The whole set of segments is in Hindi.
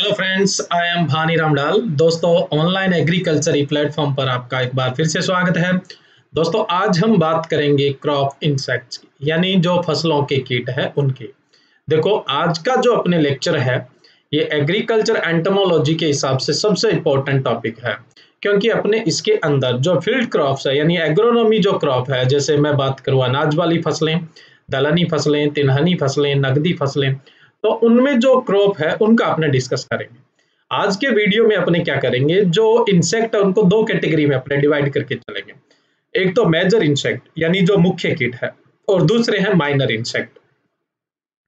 Hello friends I am Bhani Ramdal दोस्तों ऑनलाइन एग्रीकल्चर प्लेटफॉर्म पर आपका एक बार फिर से स्वागत है। दोस्तों, आज हम बात करेंगे क्रॉप इंसेक्ट्स की, यानी जो फ़सलों के कीट है उनकी। देखो, आज का जो अपने लेक्चर है, ये एग्रीकल्चर एंटमोलॉजी के हिसाब से सबसे इम्पोर्टेंट टॉपिक है। क्योंकि अपने इसके अंदर जो फ़ील्ड क्रॉप्स है, यानी एग्रोनॉमी जो क्रॉप है, जैसे मैं बात करूँ अनाज वाली फ़सलें, दलहनी फ़सलें तिनहनी फ़सलें नकदी फ़सलें तो उनमें जो क्रॉप है, उनका अपने डिस्कस करेंगे। आज के वीडियो में अपने क्या करेंगे? जो इंसेक्ट है, उनको दो कैटेगरी में अपने डिवाइड करके चलेंगे। एक तो मेजर इंसेक्ट यानी जो मुख्य कीट है, और दूसरे हैं माइनर इंसेक्ट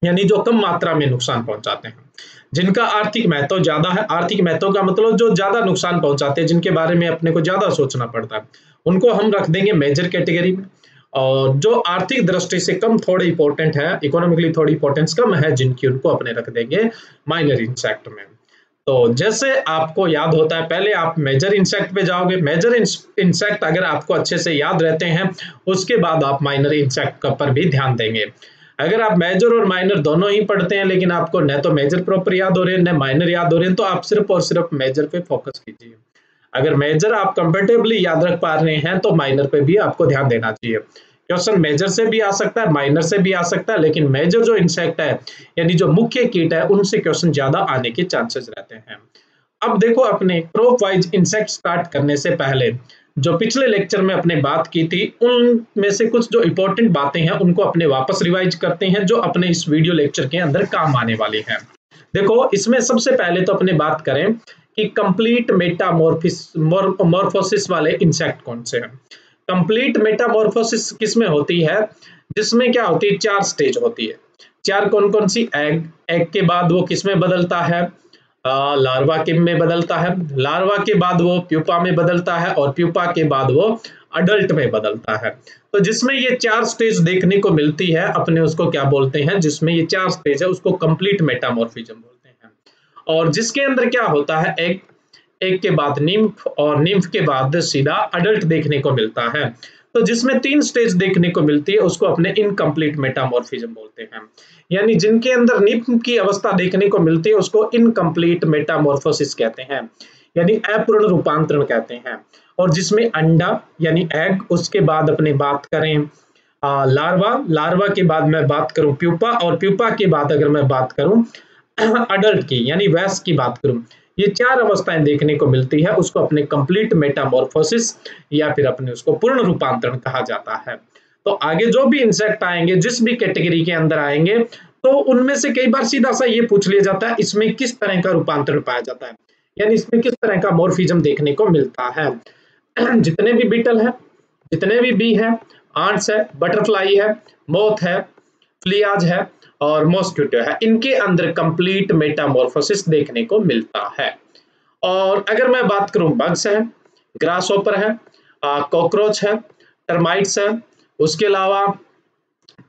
यानी जो कम मात्रा में नुकसान पहुंचाते हैं। जिनका आर्थिक महत्व ज़्यादा है, आर्थिक महत्व का मतलब जो ज़्यादा नुकसान पहुंचाते हैं, जिनके बारे में अपने को ज़्यादा सोचना पड़ता है, उनको हम रख देंगे मेजर कैटेगरी में। जो आर्थिक दृष्टि से कम थोड़े इंपॉर्टेंट है इकोनॉमिकली थोड़ी इंपॉर्टेंस कम है, जिनकी उनको अपने रख देंगे माइनर इंसेक्ट में। तो जैसे आपको याद होता है, पहले आप मेजर इंसेक्ट पे जाओगे। मेजर इंसेक्ट अगर आपको अच्छे से याद रहते हैं, उसके बाद आप माइनर इंसेक्ट पर भी ध्यान देंगे। अगर आप मेजर और माइनर दोनों ही पढ़ते हैं, लेकिन आपको न तो मेजर प्रॉपर याद हो रहे हैं, न माइनर याद हो रहे हैं तो आप सिर्फ़ और सिर्फ़ मेजर पे फोकस कीजिए। अगर मेजर आप कंफर्टेबली याद रख पा रहे हैं तो माइनर पे भी आपको ध्यान देना चाहिए। क्वेश्चन मेजर से भी आ सकता है माइनर से भी आ सकता है, लेकिन मेजर जो इंसेक्ट है, यानी जो मुख्य कीट है, उनसे क्वेश्चन ज़्यादा आने के चांसेस रहते हैं। अब देखो अपने क्रॉप वाइज इंसेक्ट स्टार्ट करने से पहले, जो पिछले लेक्चर में अपने बात की थी उनमें से कुछ जो इंपॉर्टेंट बातें हैं, उनको अपने वापस रिवाइज करते हैं, जो अपने इस वीडियो लेक्चर के अंदर काम आने वाली हैं। देखो, इसमें सबसे पहले तो अपने बात करें कि कंप्लीट मेटामॉर्फिस मॉर्फोसिस वाले इंसेक्ट कौन से हैं? कंप्लीट मेटामॉर्फोसिस किसमें होती है? जिसमें क्या होती है? चार स्टेज होती है। चार कौन कौन सी? एग एग के बाद वो किसमें बदलता है? लार्वा के में बदलता है। लार्वा के बाद वो प्यूपा में बदलता है और प्यूपा के बाद वो अडल्ट में बदलता है। तो जिसमें ये चार स्टेज देखने को मिलती है, अपने उसको क्या बोलते हैं? जिसमें ये चार स्टेज है, उसको कंप्लीट मेटामॉर्फिज्म बोलते हैं। और जिसके अंदर क्या होता है एक एक के बाद निम्फ और निम्फ के बाद सीधा अडल्ट देखने को मिलता है। तो जिसमें तीन स्टेज देखने को मिलती है उसको अपने इनकम्प्लीट मेटामॉर्फिज्म बोलते हैं। यानी जिनके अंदर निम्फ की अवस्था देखने को मिलती है उसको इनकम्प्लीट मेटामॉर्फोसिस कहते हैं। यानी अपूर्ण रूपांतरण कहते हैं। और जिसमें अंडा यानी एग उसके बाद अपने बात करें आ, लार्वा लार्वा के बाद मैं बात करूँ प्यूपा और प्यूपा के बाद अगर मैं बात करूँ अडल्ट की, यानी वैस की बात करूँ, ये चार अवस्थाएँ देखने को मिलती है, उसको अपने कंप्लीट मेटामॉर्फोसिस या फिर अपने उसको पूर्ण रूपांतरण कहा जाता है। तो आगे जो भी इंसेक्ट आएँगे, जिस भी कैटेगरी के अंदर आएँगे तो उनमें से कई बार सीधा सा ये पूछ लिया जाता है, इसमें किस तरह का रूपांतरण पाया जाता है, यानी इसमें किस तरह का मोर्फिज्म देखने को मिलता है। जितने भी बीटल है, जितने भी बी है आंट्स है बटरफ्लाई है मोथ है फ्लियाज है और मॉस्क्यूटो है, इनके अंदर कंप्लीट मेटामॉर्फोसिस देखने को मिलता है। और अगर मैं बात करूँ बग्स है ग्रास ओपर है कॉकरोच है टर्माइट्स है, उसके अलावा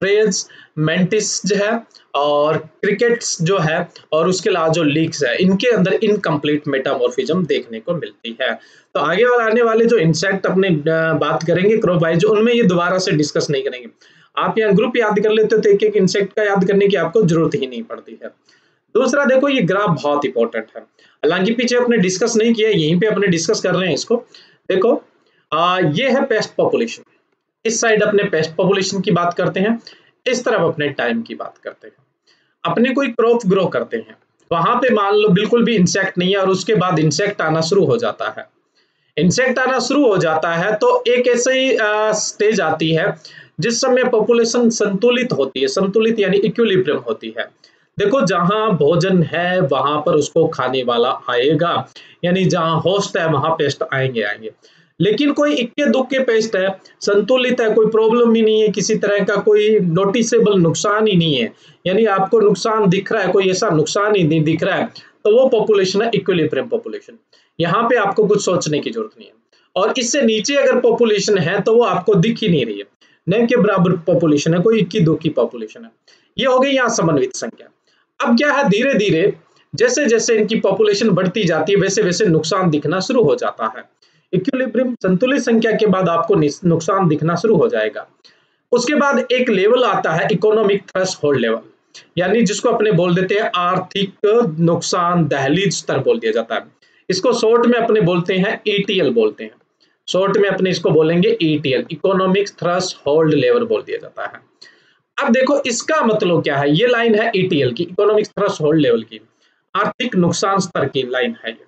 प्रेज मेंटिस जो है और क्रिकेट्स जो है और उसके अलावा जो लीक्स है, इनके अंदर इनकम्प्लीट मेटामॉर्फिज्म देखने को मिलती है। तो आगे और आने वाले जो इंसेक्ट अपने बात करेंगे क्रॉप वाइज उनमें ये दोबारा से डिस्कस नहीं करेंगे। आप यहाँ ग्रुप याद कर लेते हो तो एक एक इंसेक्ट का याद करने की आपको ज़रूरत ही नहीं पड़ती है। दूसरा देखो ये ग्राफ बहुत इंपॉर्टेंट है। हालाँकि पीछे अपने डिस्कस नहीं किया यहीं पे अपने डिस्कस कर रहे हैं इसको। देखो आ, ये है पेस्ट पॉपुलेशन इस साइड अपने पेस्ट पॉपुलेशन की बात करते हैं इस तरफ़ अपने टाइम की बात करते हैं। अपने कोई क्रॉप ग्रो करते हैं वहाँ पे मान लो बिल्कुल भी इंसेक्ट नहीं है और उसके बाद इंसेक्ट आना शुरू हो जाता है। इंसेक्ट आना शुरू हो जाता है तो एक ऐसे स्टेज आती है जिस समय पॉपुलेशन संतुलित होती है, संतुलित यानी इक्विलिब्रियम होती है। देखो, जहाँ भोजन है, वहाँ पर उसको खाने वाला आएगा। यानी जहाँ होस्ट है, वहाँ पेस्ट आएँगे आएँगे। लेकिन कोई इक्के दुक्के पेस्ट है, संतुलित है, कोई प्रॉब्लम ही नहीं है, किसी तरह का कोई नोटिसेबल नुकसान ही नहीं है। यानी आपको नुकसान दिख रहा है, कोई ऐसा नुकसान ही नहीं दिख रहा है तो वो पॉपुलेशन है इक्विलिब्रियम पॉपुलेशन यहाँ पे आपको कुछ सोचने की ज़रूरत नहीं है। और इससे नीचे अगर पॉपुलेशन है तो वो आपको दिख ही नहीं रही है। न के बराबर पॉपुलेशन है, कोई इक्की दो की पॉपुलेशन है। ये हो गई यहाँ समन्वित संख्या। अब क्या है धीरे धीरे जैसे जैसे इनकी पॉपुलेशन बढ़ती जाती है वैसे वैसे नुकसान दिखना शुरू हो जाता है। इक्विलिब्रियम संतुलित संख्या के बाद आपको नुकसान दिखना शुरू हो जाएगा। उसके बाद एक लेवल आता है इकोनॉमिक थ्रेश होल्ड लेवल यानी जिसको अपने बोल देते हैं, आर्थिक नुकसान दहलीज स्तर बोल दिया जाता है। इसको शॉर्ट में अपने बोलते हैं ईटीएल बोलते हैं। शॉर्ट में अपने इसको बोलेंगे ETL economic threshold level बोल दिया जाता है। अब देखो, इसका मतलब क्या है? ये लाइन है ईटीएल की इकोनॉमिक थ्रस होल्ड लेवल की। आर्थिक नुकसान स्तर की लाइन है ये।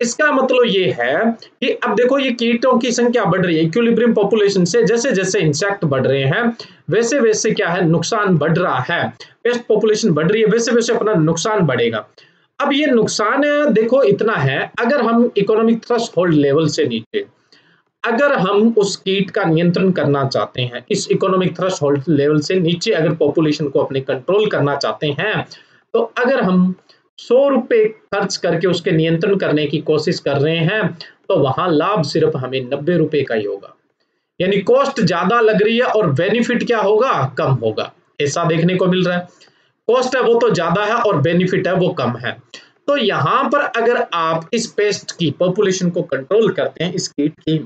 इसका मतलब ये है कि अब देखो, ये कीटों की संख्या बढ़ रही है इक्विलिब्रियम पॉपुलेशन से जैसे जैसे इंसेक्ट बढ़ रहे हैं, वैसे वैसे क्या है? नुकसान बढ़ रहा है। पेस्ट पॉपुलेशन बढ़ रही है, वैसे वैसे अपना नुकसान बढ़ेगा। अब ये नुकसान, देखो, इतना है, अगर हम इकोनॉमिक थ्रस्ट होल्ड लेवल से नीचे अगर हम उस कीट का नियंत्रण करना चाहते हैं, इस इकोनॉमिक थ्रस्ट होल्ड लेवल से नीचे अगर पॉपुलेशन को अपने कंट्रोल करना चाहते हैं तो अगर हम सौ रुपए खर्च करके उसके नियंत्रण करने की कोशिश कर रहे हैं तो वहाँ लाभ सिर्फ़ हमें नब्बे रुपए का ही होगा। यानी कॉस्ट ज़्यादा लग रही है और बेनिफिट क्या होगा? कम होगा। ऐसा देखने को मिल रहा है। कॉस्ट है वो तो ज़्यादा है और बेनिफिट है वो कम है। तो यहाँ पर अगर आप इस पेस्ट की पॉपुलेशन को कंट्रोल करते हैं इस कीट की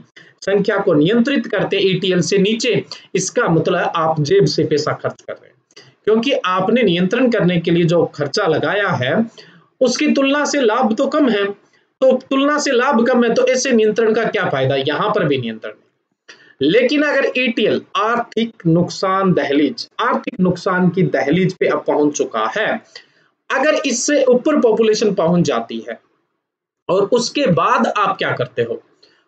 संख्या को नियंत्रित करते हैं ईटीएल से नीचे, इसका मतलब आप जेब से पैसा खर्च कर रहे हैं। क्योंकि आपने नियंत्रण करने के लिए जो खर्चा लगाया है, उसकी तुलना से लाभ तो कम है। तो तुलना से लाभ कम है तो ऐसे नियंत्रण का क्या फ़ायदा? यहाँ पर भी नियंत्रण लेकिन अगर ईटीएल आर्थिक नुकसान, दहलीज, आर्थिक नुकसान की दहलीज पे अब पहुँच चुका है अगर इससे ऊपर पॉपुलेशन पहुँच जाती है, और उसके बाद आप क्या करते हो?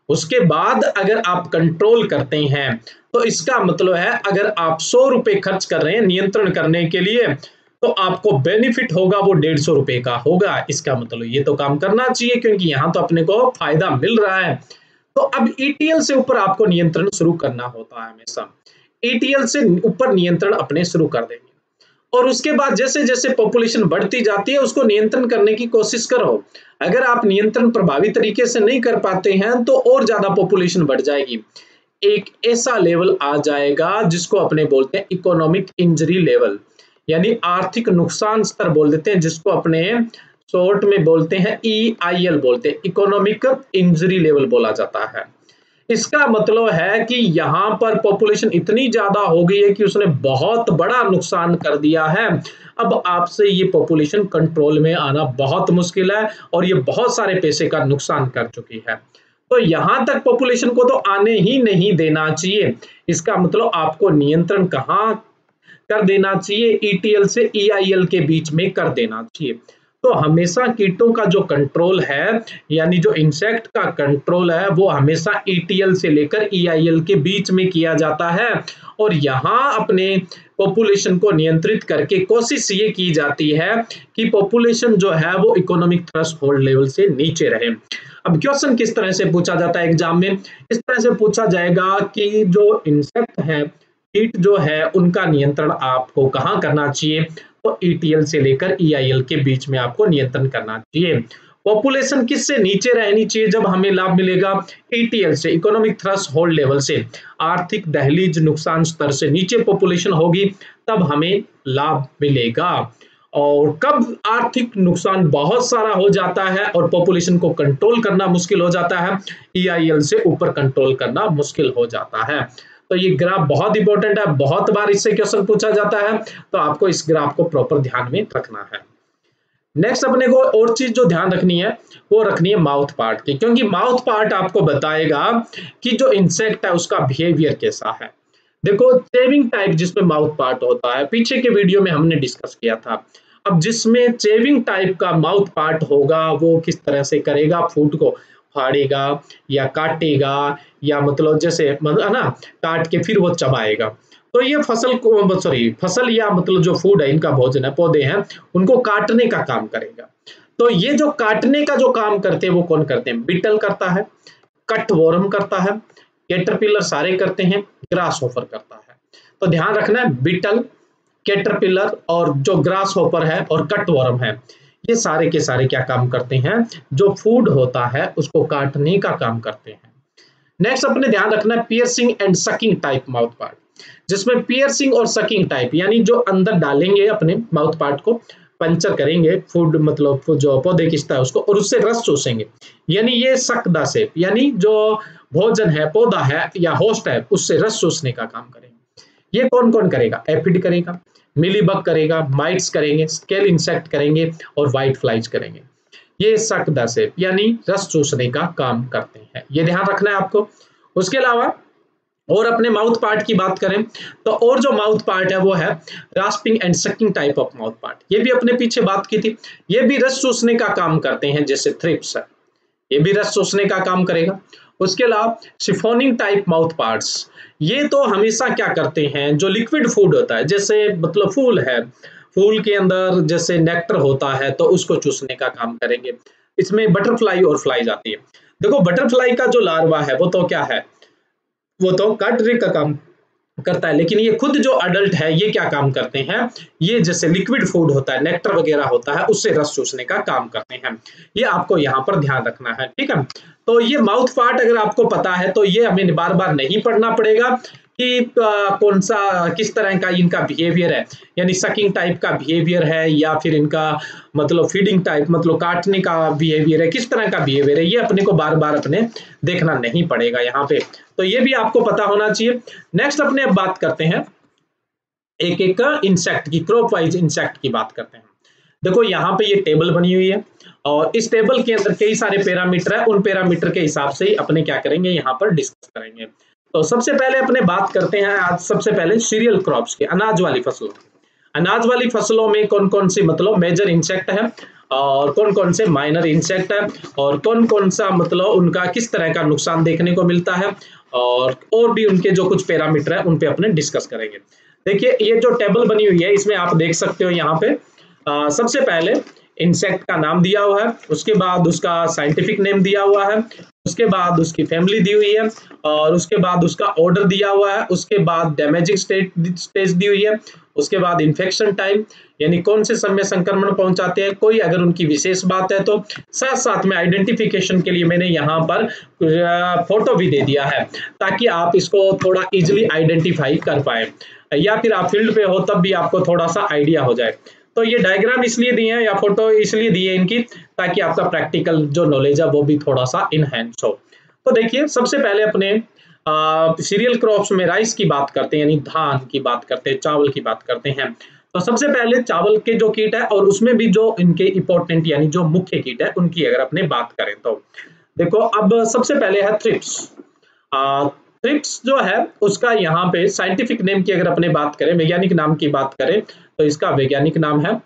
उसके बाद अगर आप कंट्रोल करते हैं तो इसका मतलब है अगर आप सौ रुपए खर्च कर रहे हैं नियंत्रण करने के लिए तो आपको बेनिफिट होगा वो डेढ़ सौ रुपए का होगा। इसका मतलब ये तो काम करना चाहिए, क्योंकि यहाँ तो अपने को फ़ायदा मिल रहा है। तो अब ईटीएल से ऊपर आपको नियंत्रण शुरू करना होता है हमेशा। ईटीएल से ऊपर नियंत्रण अपने शुरू कर देंगे। और उसके बाद जैसे जैसे पॉपुलेशन बढ़ती जाती है, उसको नियंत्रण करने की कोशिश करो। अगर आप नियंत्रण प्रभावी तरीके से नहीं कर पाते हैं तो और ज़्यादा पॉपुलेशन बढ़ जाएगी। एक ऐसा लेवल आ जाएगा जिसको अपने बोलते हैं इकोनॉमिक इंजरी लेवल यानी आर्थिक नुकसान स्तर बोल देते हैं, जिसको अपने शॉर्ट में बोलते हैं ई आई एल बोलते हैं इकोनॉमिक इंजरी लेवल बोला जाता है। इसका मतलब है कि यहाँ पर पॉपुलेशन इतनी ज़्यादा हो गई है कि उसने बहुत बड़ा नुकसान कर दिया है। अब आपसे ये पॉपुलेशन कंट्रोल में आना बहुत मुश्किल है और ये बहुत सारे पैसे का नुकसान कर चुकी है। तो यहाँ तक पॉपुलेशन को तो आने ही नहीं देना चाहिए। इसका मतलब आपको नियंत्रण कहाँ कर देना चाहिए? ईटीएल से ईआईएल के बीच में कर देना चाहिए। तो हमेशा कीटों का जो कंट्रोल है, यानी जो इंसेक्ट का कंट्रोल है, वो हमेशा ईटीएल से लेकर ईआईएल के बीच में किया जाता है। और यहाँ अपने पॉपुलेशन को नियंत्रित करके कोशिश ये की जाती है कि पॉपुलेशन जो है, वो इकोनॉमिक थ्रस्ट होल्ड लेवल से नीचे रहे। अब क्वेश्चन किस तरह से पूछा जाता है एग्ज़ाम में? इस तरह से पूछा जाएगा कि जो इंसेक्ट है, कीट जो है, उनका नियंत्रण आपको कहाँ करना चाहिए? तो ईटीएल से लेकर ईआईएल के बीच में आपको नियंत्रण करना चाहिए। पॉपुलेशन किससे? नीचे रहनी चाहिए जब हमें लाभ मिलेगा ईटीएल से इकोनॉमिक थ्रस्ट होल्ड लेवल से। आर्थिक दहलीज नुकसान स्तर से नीचे पॉपुलेशन होगी, तब हमें लाभ मिलेगा। और कब आर्थिक नुकसान बहुत सारा हो जाता है और पॉपुलेशन को कंट्रोल करना मुश्किल हो जाता है ईआईएल से ऊपर कंट्रोल करना मुश्किल हो जाता है। तो ये ग्राफ बहुत इंपॉर्टेंट है, बहुत बार इससे क्वेश्चन पूछा जाता है तो आपको इस ग्राफ को प्रॉपर ध्यान में रखना है। नेक्स्ट अपने को और चीज़ जो ध्यान रखनी है, वो रखनी है माउथ पार्ट की, क्योंकि माउथ पार्ट आपको बताएगा कि जो इंसेक्ट है, उसका बिहेवियर कैसा है। देखो चेविंग टाइप जिसमें माउथ पार्ट होता है, पीछे के वीडियो में हमने डिस्कस किया था। अब जिसमें चेविंग टाइप का माउथ पार्ट होगा, वो किस तरह से करेगा फ़ूड को। फाड़ेगा या काटेगा या मतलब जैसे है ना, काट के फिर वो चबाएगा। तो ये फ़सल को सॉरी फ़सल या मतलब जो फ़ूड है, इनका भोजन है, पौधे हैं, उनको काटने का काम करेगा। तो ये जो काटने का जो काम करते हैं, वो कौन करते हैं? बिटल करता है, कट वोरम करता है कैटरपिलर सारे करते हैं ग्रास होफर करता है। तो ध्यान रखना है, बिटल कैटरपिलर और जो ग्रास होपर है और कट वोरम है ये सारे के सारे क्या काम करते हैं? जो फ़ूड होता है, उसको काटने का काम करते हैं। नेक्स्ट अपने ध्यान रखना है piercing and sucking type mouth part जिसमें पियर्सिंग और सकिंग टाइप यानी जो अंदर डालेंगे अपने माउथ पार्ट को, पंचर करेंगे फ़ूड मतलब जो पौधे किस्ता है उसको, और उससे रस चूसेंगे। यानी ये सकदा से यानी जो भोजन है, पौधा है या होस्ट है, उससे रस चूसने का काम करेंगे। ये कौन कौन करेगा? एफिड करेगा। मिली बग करेगा, माइट्स करेंगे, स्केल इंसेक्ट करेंगे और व्हाइट फ्लाइज करेंगे। ये शक दस यानी रस चूसने का काम करते हैं। ये ध्यान रखना है आपको। उसके अलावा और अपने माउथ पार्ट की बात करें तो और जो माउथ पार्ट है वो है rasping and sucking type of mouth part. ये भी अपने पीछे बात की थी। ये भी रस चूसने का काम करते हैं, जैसे थ्रिप्स है। ये भी रस चूसने का काम करेगा। उसके अलावा सिफोनिंग टाइप माउथ पार्ट्स ये तो हमेशा क्या करते हैं, जो लिक्विड फ़ूड होता है, जैसे मतलब फूल है, फूल के अंदर जैसे नेक्टर होता है तो उसको चूसने का काम करेंगे। इसमें बटरफ्लाई और फ्लाई जाती है। देखो बटरफ्लाई का जो लार्वा है, वो तो क्या है? वो तो कटरी का काम करता है। लेकिन ये खुद जो अडल्ट है, ये क्या काम करते हैं? ये जैसे लिक्विड फ़ूड होता है नेक्टर वगैरह होता है, उससे रस चूसने का काम करते हैं। ये आपको यहाँ पर ध्यान रखना है, ठीक है? तो ये माउथ पार्ट अगर आपको पता है तो ये हमें बार बार नहीं पढ़ना पड़ेगा। कि कौन सा किस तरह का इनका बिहेवियर है? यानी सकिंग टाइप का बिहेवियर है या फिर इनका मतलब फीडिंग टाइप मतलब काटने का बिहेवियर है, किस तरह का बिहेवियर है? ये अपने को बार बार अपने देखना नहीं पड़ेगा यहाँ पे। तो ये भी आपको पता होना चाहिए। नेक्स्ट अपने अब बात करते हैं। एक एक इंसेक्ट की क्रॉप वाइज इंसेक्ट की बात करते हैं। देखो, यहाँ पे ये टेबल बनी हुई है और इस टेबल के अंदर कई सारे पैरामीटर है। उन पैरामीटर के हिसाब से ही अपने क्या करेंगे? यहाँ पर डिस्कस करेंगे। तो सबसे पहले अपने बात करते हैं आज सबसे पहले सीरियल क्रॉप्स की अनाज वाली फ़सलों अनाज वाली फ़सलों में कौन कौन सी मतलब मेजर इंसेक्ट है और कौन कौन से माइनर इंसेक्ट है और कौन कौन सा मतलब उनका किस तरह का नुकसान देखने को मिलता है और और भी उनके जो कुछ पैरामीटर है उन पे अपने डिस्कस करेंगे। देखिए ये जो टेबल बनी हुई है इसमें आप देख सकते हो यहाँ पे आ, सबसे पहले इंसेक्ट का नाम दिया हुआ है उसके बाद उसका साइंटिफिक नेम दिया हुआ है उसके बाद उसकी फैमिली दी हुई है और उसके बाद उसका ऑर्डर दिया हुआ है। उसके बाद डैमेजिंग स्टेट स्टेज दी हुई है। उसके बाद इन्फेक्शन टाइम यानी कौन से समय संक्रमण पहुंचाते हैं, कोई अगर उनकी विशेष बात है तो साथ साथ में आइडेंटिफिकेशन के लिए मैंने यहाँ पर फ़ोटो भी दे दिया है, ताकि आप इसको थोड़ा इजिली आइडेंटिफाई कर पाए। या फिर आप फ़ील्ड पे हो, तब भी आपको थोड़ा सा आइडिया हो जाए। तो ये डायग्राम इसलिए दिए हैं या फ़ोटो इसलिए दिए इनकी, ताकि आपका प्रैक्टिकल जो नॉलेज है वो भी थोड़ा सा इनहेंस हो। तो देखिए, सबसे पहले अपने सीरियल क्रॉप्स में राइस की बात करते हैं, यानी धान की बात करते हैं, चावल की बात करते हैं। तो सबसे पहले चावल के जो कीट है और उसमें भी जो इनके इंपॉर्टेंट यानी जो मुख्य कीट है, उनकी अगर अपने बात करें तो। देखो, अब सबसे पहले है थ्रिप्स थ्रिप्स जो है, उसका यहाँ पे साइंटिफिक नेम की अगर अपने बात करें, वैज्ञानिक नाम की बात करें तो इसका वैज्ञानिक नाम है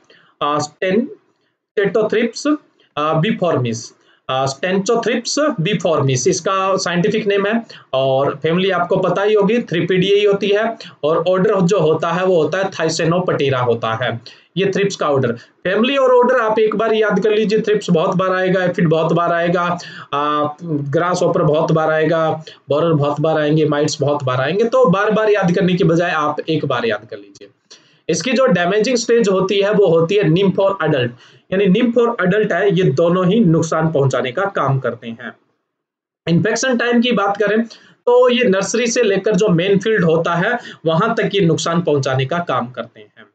स्टेन टेटोथ्रिप्स बिफॉर्मिस। स्टेंचोथ्रिप्स इसका साइंटिफिक नेम है। और फैमिली आपको पता ही होगी थ्रिपिडिया ही होती है। और ऑर्डर जो होता है, वो होता है थाइसेनोपटेरा होता है। ये थ्रिप्स का ऑर्डर फैमिली और ऑर्डर आप एक बार याद कर लीजिए थ्रिप्स बहुत बार आएगा एफिड बहुत बार आएगा ग्रास ऑपर बहुत बार आएगा बोरर बहुत बार आएँगे माइट्स बहुत बार आएँगे। तो बार बार याद करने की बजाय आप एक बार याद कर लीजिए। इसकी जो डैमेजिंग स्टेज होती है, वो होती है निम्फ और अडल्ट यानी निम्फ और अडल्ट है, ये दोनों ही नुकसान पहुँचाने का काम करते हैं। इन्फेक्शन टाइम की बात करें तो ये नर्सरी से लेकर जो मेन फ़ील्ड होता है, वहाँ तक ये नुकसान पहुँचाने का काम करते हैं।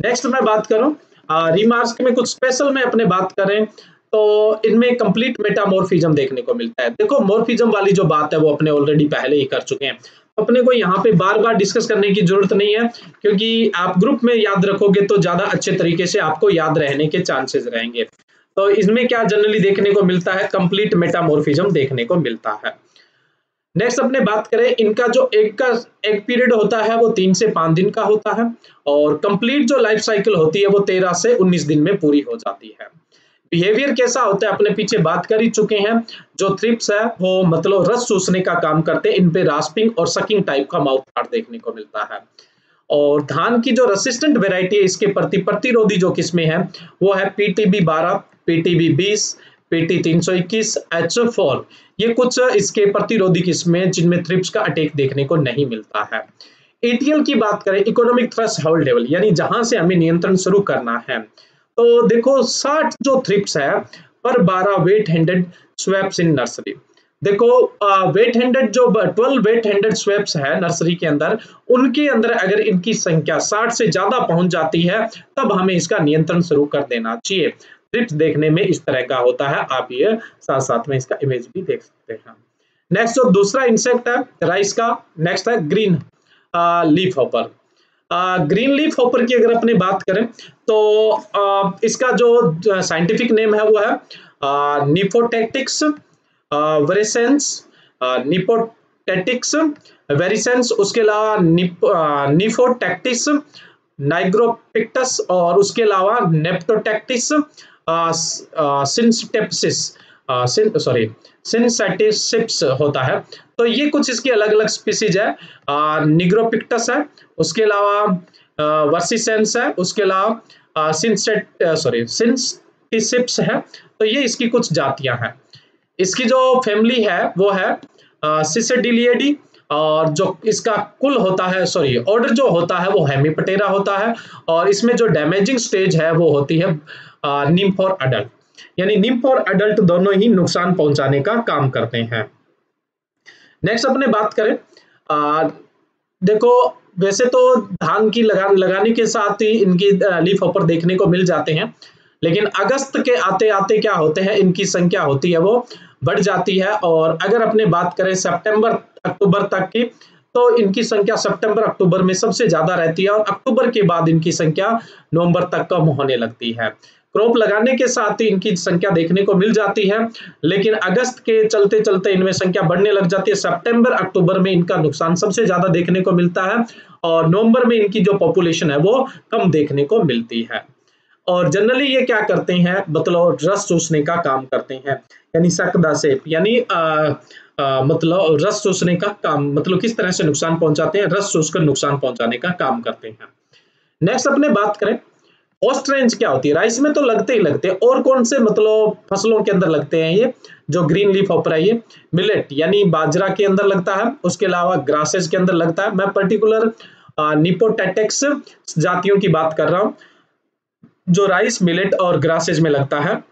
नेक्स्ट मैं बात करूँ रिमार्क्स में कुछ स्पेशल में अपने बात करें। तो इनमें कंप्लीट मेटामोर्फिज्म देखने को मिलता है। देखो मोर्फिज्म वाली जो बात है, वो अपने ऑलरेडी पहले ही कर चुके हैं। अपने को यहाँ पे बार बार डिस्कस करने की ज़रूरत नहीं है, क्योंकि आप ग्रुप में याद रखोगे तो ज़्यादा अच्छे तरीके से आपको याद रहने के चांसेस रहेंगे। तो इसमें क्या जनरली देखने को मिलता है? कंप्लीट मेटामोर्फिज्म देखने को मिलता है। नेक्स्ट अपने बात करें, इनका जो एक का, एक पीरियड होता है, वो तीन से पाँच दिन का होता है, और कंप्लीट जो लाइफ साइकिल होती है, वो तेरह से उन्नीस दिन में पूरी हो जाती है। बिहेवियर कैसा होता है, अपने पीछे बात कर ही चुके हैं। जो थ्रिप्स है, वो मतलब रस चूसने का काम करते हैं, इन पे रास्पिंग और सकिंग टाइप का माउथ पार्ट देखने को मिलता है। और धान की जो रेसिस्टेंट वेराइटी है, इसके प्रति प्रतिरोधी जो किस्में है, वो है पीटीबी बारह पीटीबी बीस पीटी तीन सौ इक्कीस एच फोर ये कुछ इसके प्रतिरोधी किस्में जिनमें थ्रिप्स का अटैक देखने को नहीं मिलता है। एटीएल की बात करें इकोनॉमिक थ्रस होल्ड लेवल यानी जहाँ से हमें नियंत्रण शुरू करना है। तो देखो, साठ जो थ्रिप्स है, पर बारह wet handed sweeps in nursery देखो वेट हैंडेड जो ट्वेल्व वेट हैंडेड स्वेप्स है नर्सरी के अंदर, उनके अंदर अगर इनकी संख्या साठ से ज़्यादा पहुँच जाती है, तब हमें इसका नियंत्रण शुरू कर देना चाहिए। थ्रिप्स देखने में इस तरह का होता है, आप ये साथ साथ में इसका इमेज भी देख सकते हैं। नेक्स्ट जो दूसरा इंसेक्ट है राइस का नेक्स्ट है green leaf hopper green leaf hopper की अगर अपनी बात करें तो आ, इसका जो साइंटिफिक नेम है वो है निफोटेटिक्स वेरिसेंस निपोटेटिक्स वेरिसेंस उसके अलावा निफोटेक्टिस नाइग्रोपिक्टस और उसके अलावा नेप्टोटेक्टिस सिंस्टेप्सिस सॉरी सिंसेटिसिप्स होता है। तो ये कुछ इसकी अलग अलग स्पीसीज है निग्रोपिक्टस है, उसके अलावा वर्सिसेंस है, उसके अलावा सिंसेट सॉरी सिंस्टिसिप्स है। तो ये इसकी कुछ जातियाँ हैं। इसकी जो फैमिली है, वो है सिसेडिलियडी और जो इसका कुल होता है सॉरी ऑर्डर जो होता है, वो हेमीपटेरा होता है और इसमें जो डैमेजिंग स्टेज है, वो होती है निम फॉर अडल्ट यानी निम्फ और अडल्ट दोनों ही नुकसान पहुँचाने का काम करते हैं। नेक्स्ट अपने बात करें। आ, देखो वैसे तो धान की लगा लगाने के साथ ही इनकी लीफ ऑपर देखने को मिल जाते हैं लेकिन अगस्त के आते आते क्या होते हैं इनकी संख्या होती है वो बढ़ जाती है और अगर अपने बात करें सितंबर अक्टूबर तक की तो इनकी संख्या सितंबर अक्टूबर में सबसे ज़्यादा रहती है और अक्टूबर के बाद इनकी संख्या नवंबर तक कम होने लगती है। क्रॉप लगाने के साथ ही इनकी संख्या देखने को मिल जाती है। लेकिन अगस्त के चलते चलते इनमें संख्या बढ़ने लग जाती है। सितंबर, अक्टूबर में इनका नुकसान सबसे ज़्यादा देखने को मिलता है और नवंबर में इनकी जो पॉपुलेशन है वो कम देखने को मिलती है। और जनरली ये क्या करते हैं? मतलब रस चूसने का काम करते हैं। यानी सकदा से यानी मतलब रस चूसने का काम मतलब किस तरह से नुकसान पहुंचाते हैं? रस चूस नुकसान पहुँचाने का काम करते हैं। नेक्स्ट अपने बात करें। पोस्ट रेंज क्या होती है? राइस में तो लगते ही लगते हैं। और कौन से मतलब फ़सलों के अंदर लगते हैं ये? जो ग्रीन लीफ ऑपर ये मिलेट यानी बाजरा के अंदर लगता है। उसके अलावा ग्रासेस के अंदर लगता है। मैं पर्टिकुलर निपोटेटेक्स जातियों की बात कर रहा हूँ। जो राइस मिलेट और ग्रासेज में लगता है।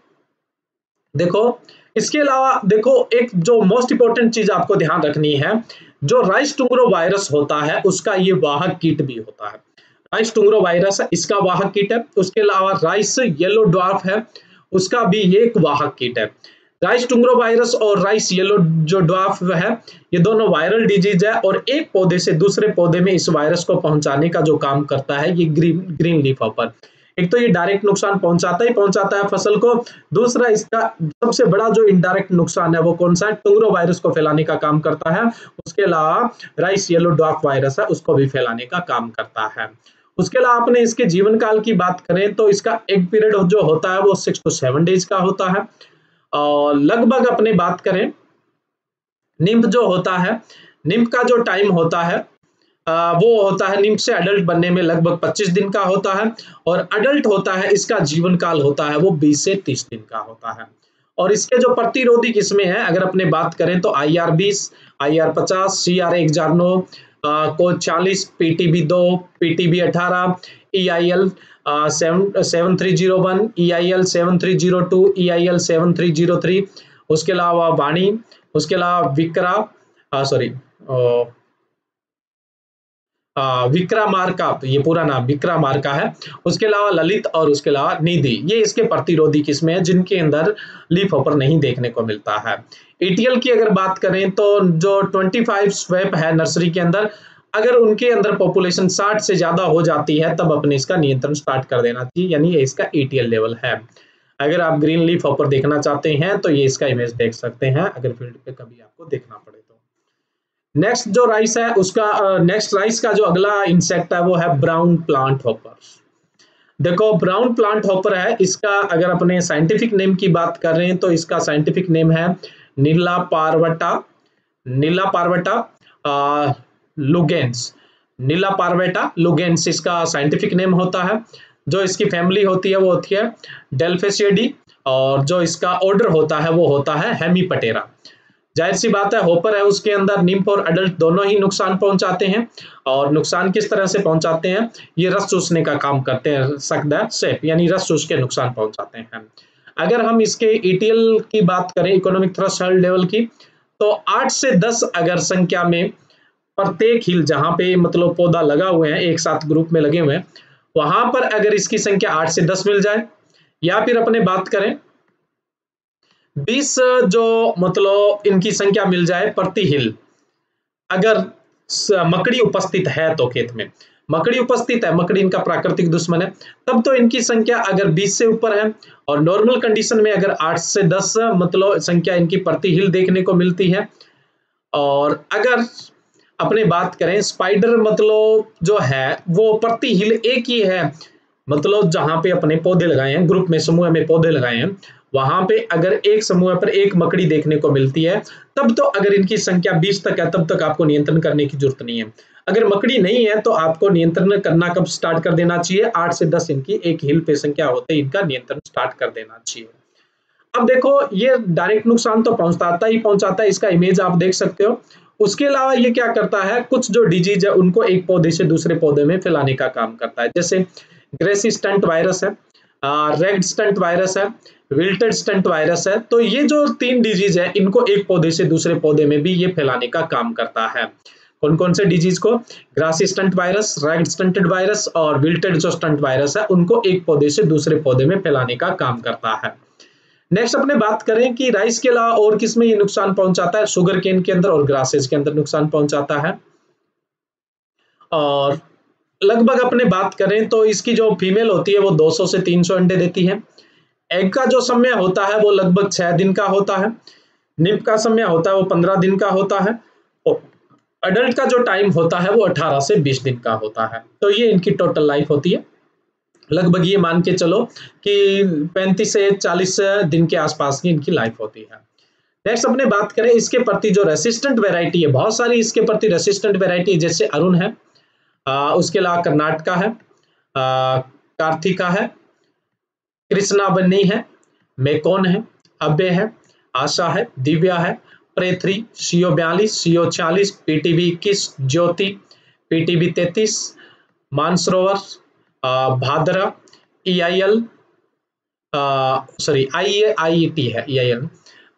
देखो, इसके अलावा देखो, एक जो मोस्ट इंपॉर्टेंट चीज़ आपको ध्यान रखनी है, जो राइस टुंगरो वायरस होता है, उसका ये वाहक कीट भी होता है। राइस टुंगरो वायरस है इसका वाहक कीट है। उसके अलावा राइस, येलो ड्वार्फ है। उसका भी एक वाहक कीट है। राइस टुंगरो वायरस और राइस येलो जो ड्वार्फ है, ये दोनों वायरल डिज़ीज़ है और एक पौधे से दूसरे पौधे में इस वायरस को पहुँचाने का जो काम करता है, ये ग्रीन ग्रीन लीफ ऑपर एक तो ये डायरेक्ट नुकसान पहुंचाता ही पहुंचाता है फ़सल को। दूसरा इसका सबसे बड़ा जो इनडायरेक्ट नुकसान है, वो कौन सा है? टुंगरो वायरस को फैलाने का काम करता है। उसके अलावा राइस येलो डॉक वायरस है, उसको भी फैलाने का काम करता है। उसके अलावा आपने इसके जीवन काल की बात करें तो इसका एक पीरियड जो होता है वो सिक्स टू सेवन डेज़ का होता है। और लगभग अपने बात करें, निम्फ जो होता है, निम्फ का जो टाइम होता है वो होता है निम्फ से अडल्ट बनने में लगभग 25 दिन का होता है और अडल्ट होता है इसका जीवन काल होता है वो 20 से 30 दिन का होता है। और इसके जो प्रतिरोधी किस्में हैं, अगर अपने बात करें तो आई आर बीस आई आर पचास सी आर एक हज़ार नौ को चालीस पीटीबी दो पीटीबी अठारह E I L seven seven three zero one E I L seven three zero two E I L seven three zero three, उसके अलावा वाणी, उसके अलावा विक्रा सॉरी विक्रामार्का ये पूरा नाम विक्रामार्का है। उसके अलावा ललित और उसके अलावा निधि, ये इसके प्रतिरोधी किस्में हैं, जिनके अंदर लीफ ऑपर नहीं देखने को मिलता है। एटीएल की अगर बात करें तो जो 25 स्वेप है नर्सरी के अंदर, अगर उनके अंदर पॉपुलेशन 60 से ज़्यादा हो जाती है, तब अपने इसका नियंत्रण स्टार्ट कर देना चाहिए, यानी ये इसका एटीएल लेवल है। अगर आप ग्रीन लीफ ऑपर देखना चाहते हैं तो ये इसका इमेज देख सकते हैं, अगर फ़ील्ड पे कभी आपको देखना पड़े। तो नेक्स्ट जो राइस है उसका नेक्स्ट uh, राइस का जो अगला इंसेक्ट है वो है ब्राउन प्लांट हॉपर देखो ब्राउन प्लांट हॉपर है इसका अगर अपने साइंटिफिक नेम की बात कर रहे हैं तो इसका साइंटिफिक नेम है नीला पारवटा नीला पारवटा लुगेंस नीला पारवेटा लुगेंस इसका साइंटिफिक नेम होता है। जो इसकी फैमिली होती है वो होती है डेल्फेसियडी और जो इसका ऑर्डर होता है वो होता है हेमीपटेरा ज़ाहिर सी बात है, होपर है, उसके अंदर निम्फ और अडल्ट दोनों ही नुकसान पहुंचाते हैं। और नुकसान किस तरह से पहुंचाते हैं, ये रस चूसने का काम करते हैं सकदा सेफ़, यानी रस चूस के नुकसान पहुंचाते हैं अगर हम इसके ईटीएल की बात करें इकोनॉमिक थ्रस्ट लेवल की तो आठ से दस अगर संख्या में प्रत्येक हिल जहाँ पे मतलब पौधा लगा हुए हैं, एक साथ ग्रुप में लगे हुए हैं, वहाँ पर अगर इसकी संख्या आठ से दस मिल जाए, या फिर अपने बात करें बीस जो मतलब इनकी संख्या मिल जाए प्रति हिल। अगर मकड़ी उपस्थित है तो खेत में। मकड़ी उपस्थित है, मकड़ी इनका प्राकृतिक दुश्मन है। तब तो इनकी संख्या अगर 20 से ऊपर है और नॉर्मल कंडीशन में अगर 8 से 10 मतलब संख्या इनकी प्रति हिल देखने को मिलती है। और अगर अपने बात करें स्पाइडर मतलब जो है, वो प्रति हिल एक ही है। मतलब जहाँ पे अपने पौधे लगाए हैं ग्रुप में, समूह में पौधे लगाए हैं। वहाँ पे अगर एक समूह पर एक मकड़ी देखने को मिलती है, तब तो अगर इनकी संख्या 20 तक है, तब तक आपको नियंत्रण करने की ज़रूरत नहीं है। अगर मकड़ी नहीं है तो आपको नियंत्रण करना कब स्टार्ट कर देना चाहिए? आठ से दस इनकी एक हिल पे संख्या होते इनका नियंत्रण स्टार्ट कर देना चाहिए। अब देखो, ये डायरेक्ट नुकसान तो पहुंचाता ही पहुंचाता है, इसका इमेज आप देख सकते हो। उसके अलावा ये क्या करता है, कुछ जो डिज़ीज़ है, उनको एक पौधे से दूसरे पौधे में फैलाने का काम करता है। जैसे ग्रेसी स्टंट वायरस है रेड स्टंट वायरस है, विल्टेड स्टंट वायरस है तो ये जो तीन डिज़ीज़ है, इनको एक पौधे से दूसरे पौधे में भी ये फैलाने का काम करता है। कौन कौन से डिज़ीज़ को? Grassy stunt virus, red stunted virus और विल्टेड जो स्टंट वायरस है, उनको एक पौधे से दूसरे पौधे में फैलाने का काम करता है। नेक्स्ट अपने बात करें कि राइस के अलावा और किसमें ये नुकसान पहुंचाता है? शुगर केन के अंदर और ग्रासेज के अंदर नुकसान पहुंचाता है। और लगभग अपने बात करें तो इसकी जो फीमेल होती है वो 200 से 300 अंडे देती है। एग का जो समय होता है वो लगभग छह दिन का होता है। निप का समय होता है वो पंद्रह दिन का होता है। और अडल्ट का जो टाइम होता है वो 18 से 20 दिन का होता है। तो ये इनकी टोटल लाइफ होती है। लगभग ये मान के चलो कि 35 से 40 दिन के आसपास की इनकी लाइफ होती है। नेक्स्ट अपने बात करें, इसके प्रति जो रेसिस्टेंट वेराइटी है, बहुत सारी इसके प्रति रेसिस्टेंट वेराइटी जैसे अरुण है। आ, उसके अलावा कर्नाटका है कार्थिका है कृष्णा बन्नी है मेकोन है अब्बे है आशा है दिव्या है प्रेथ्री सीओ बयालीस सीओ छियालीस पीटीबी इक्कीस ज्योति पीटीबी तैतीस Mansarovar Bhadra E I L sorry I A I T है E I L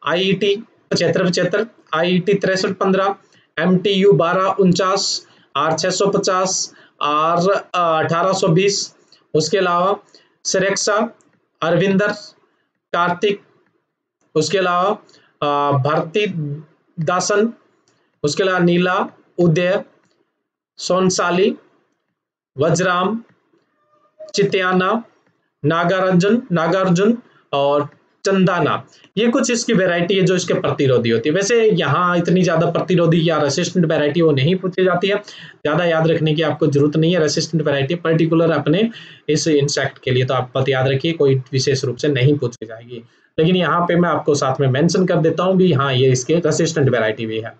I E T पचहत्तर पचहत्तर आई ई टी तिरसठ पंद्रह एम टी यू बारह उनचास आर छः सौ पचास, आर अठारह सौ बीस, उसके अलावा सरेक्सा अरविंदर, कार्तिक, उसके अलावा भारती दासन, उसके अलावा नीला, उदय, सोनसाली, वज्राम, चित्याना, नागार्जुन नागार्जुन और चंदाना। ये कुछ इसकी वेराइटी है जो इसके प्रतिरोधी होती है। वैसे यहाँ इतनी ज़्यादा प्रतिरोधी या रेसिस्टेंट वेराइटी वो नहीं पूछी जाती है। ज़्यादा याद रखने की आपको ज़रूरत नहीं है। रेसिस्टेंट वेराइटी पर्टिकुलर अपने इस इंसेक्ट के लिए तो आप पता याद रखिए, कोई विशेष रूप से नहीं पूछी जाएगी। लेकिन यहाँ पे मैं आपको साथ में मैंशन कर देता हूँ भी हाँ ये इसके रेसिस्टेंट वेराइटी भी है।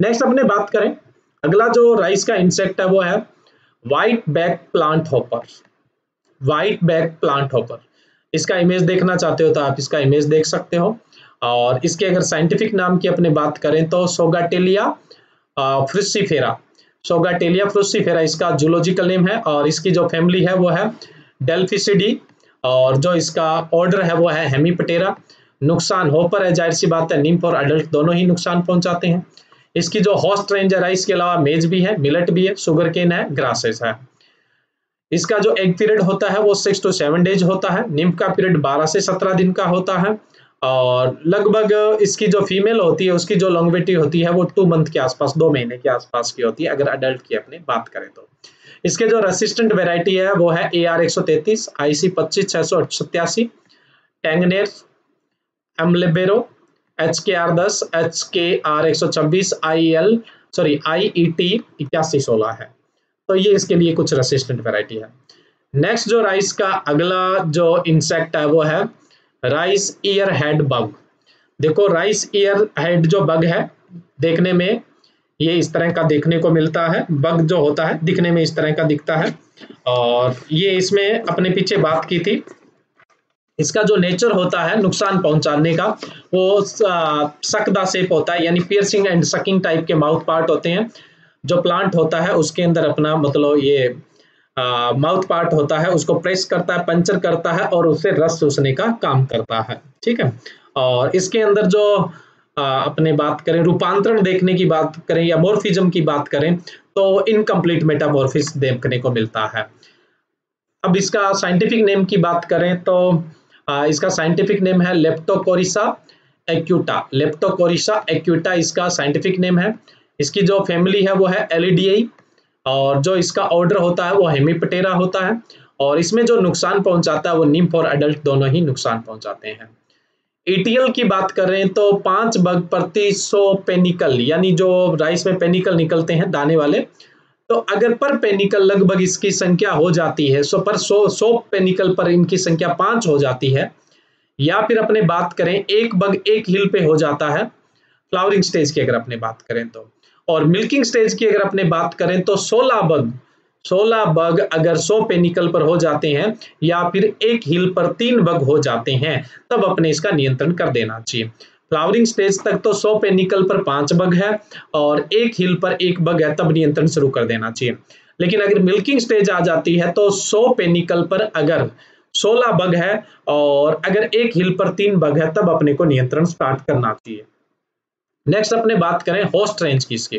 नेक्स्ट अपने बात करें। अगला जो राइस का इंसेक्ट है वो है white back plant hopper white back plant hopper इसका इमेज देखना चाहते हो तो आप इसका इमेज देख सकते हो। और इसके अगर साइंटिफिक नाम की अपने बात करें तो सोगाटेलिया फ्रिसिफेरा सोगाटेलिया फ्रुसिफेरा इसका जूलॉजिकल नेम है और इसकी जो फैमिली है वो है डेल्फिसिडी और जो इसका ऑर्डर है वो है हेमीपटेरा नुकसान हो पर है, ज़ाहिर सी बात है निम्फ और अडल्ट दोनों ही नुकसान पहुंचाते हैं। इसकी जो हॉस्ट रेंज है राइस के अलावा मेज भी है मिलट भी है शुगर केन है ग्रासेस है। इसका जो एग पीरियड होता है, वो सिक्स टू सेवन डेज़ होता है। निम्फ का पीरियड बारह से सत्रह दिन का होता है। और लगभग इसकी जो फीमेल होती है, उसकी जो लॉन्गविटी होती है, वो टू मंथ के आसपास, दो महीने के आसपास की होती है, अगर अडल्ट की अपने बात करें तो। इसके जो रेसिस्टेंट वेराइटी है, वो है ए आर एक सौ तैतीस आई सी पच्चीस, छह सौ सत्यासी टेंगनेर एमलेबेरो एच के आर दस एच के आर एक सौ छब्बीस I L sorry I E T इक्यासी सोलह है। तो ये इसके लिए कुछ रेसिस्टेंट वेराइटी है। नेक्स्ट जो राइस का अगला जो इंसेक्ट है वो है राइस ईयर हेड बग देखो राइस ईयर हेड जो बग है, देखने में ये इस तरह का देखने को मिलता है। बग जो होता है, दिखने में इस तरह का दिखता है। और ये इसमें अपने पीछे बात की थी। इसका जो नेचर होता है, नुकसान पहुँचाने का, वो सकदा सेप होता है, यानी पियर्सिंग एंड सकिंग टाइप के माउथ पार्ट होते हैं। जो प्लांट होता है उसके अंदर अपना मतलब ये माउथ पार्ट होता है उसको प्रेस करता है पंचर करता है और उससे रस चूसने का काम करता है ठीक है? और इसके अंदर जो आ, अपने बात करें रूपांतरण देखने की बात करें या मोर्फिज्म की बात करें तो इनकम्प्लीट मेटामोर्फिस देखने को मिलता है। अब इसका साइंटिफिक नेम की बात करें तो आ, इसका साइंटिफिक नेम है लेप्टोकोरिसा एक्यूटा लेप्टोकोरिसा एक्यूटा इसका साइंटिफिक नेम है। इसकी जो फैमिली है वो है एलिडियाई और जो इसका ऑर्डर होता है वो हेमीपटेरा होता है और इसमें जो नुकसान पहुंचाता है वो निम्फ और अडल्ट दोनों ही नुकसान पहुंचाते हैं। एटीएल की बात कर तो पाँच बग प्रति सौ पेनिकल यानी जो राइस में पेनिकल निकलते हैं, दाने वाले तो अगर पर पेनिकल लगभग इसकी संख्या हो जाती है सो पर सौ सौ पेनिकल पर इनकी संख्या पाँच हो जाती है, या फिर अपने बात करें, एक बग एक हिल पे हो जाता है फ्लावरिंग स्टेज की अगर अपने बात करें तो। और मिल्किंग स्टेज की अगर अपने बात करें तो 16 बग 16 बग अगर 100 पेनिकल पर हो जाते हैं या फिर एक हिल पर तीन बग हो जाते हैं, तब अपने इसका नियंत्रण कर देना चाहिए। फ्लावरिंग स्टेज तक तो 100 पेनिकल पर पाँच बग है और एक हिल पर एक बग है, तब नियंत्रण शुरू कर देना चाहिए। लेकिन अगर मिल्किंग स्टेज आ जाती है तो 100 पेनिकल पर अगर 16 बग है और अगर एक हिल पर तीन बग है, तब अपने को नियंत्रण स्टार्ट करना चाहिए। नेक्स्ट अपने बात करें होस्ट रेंज की इसकी।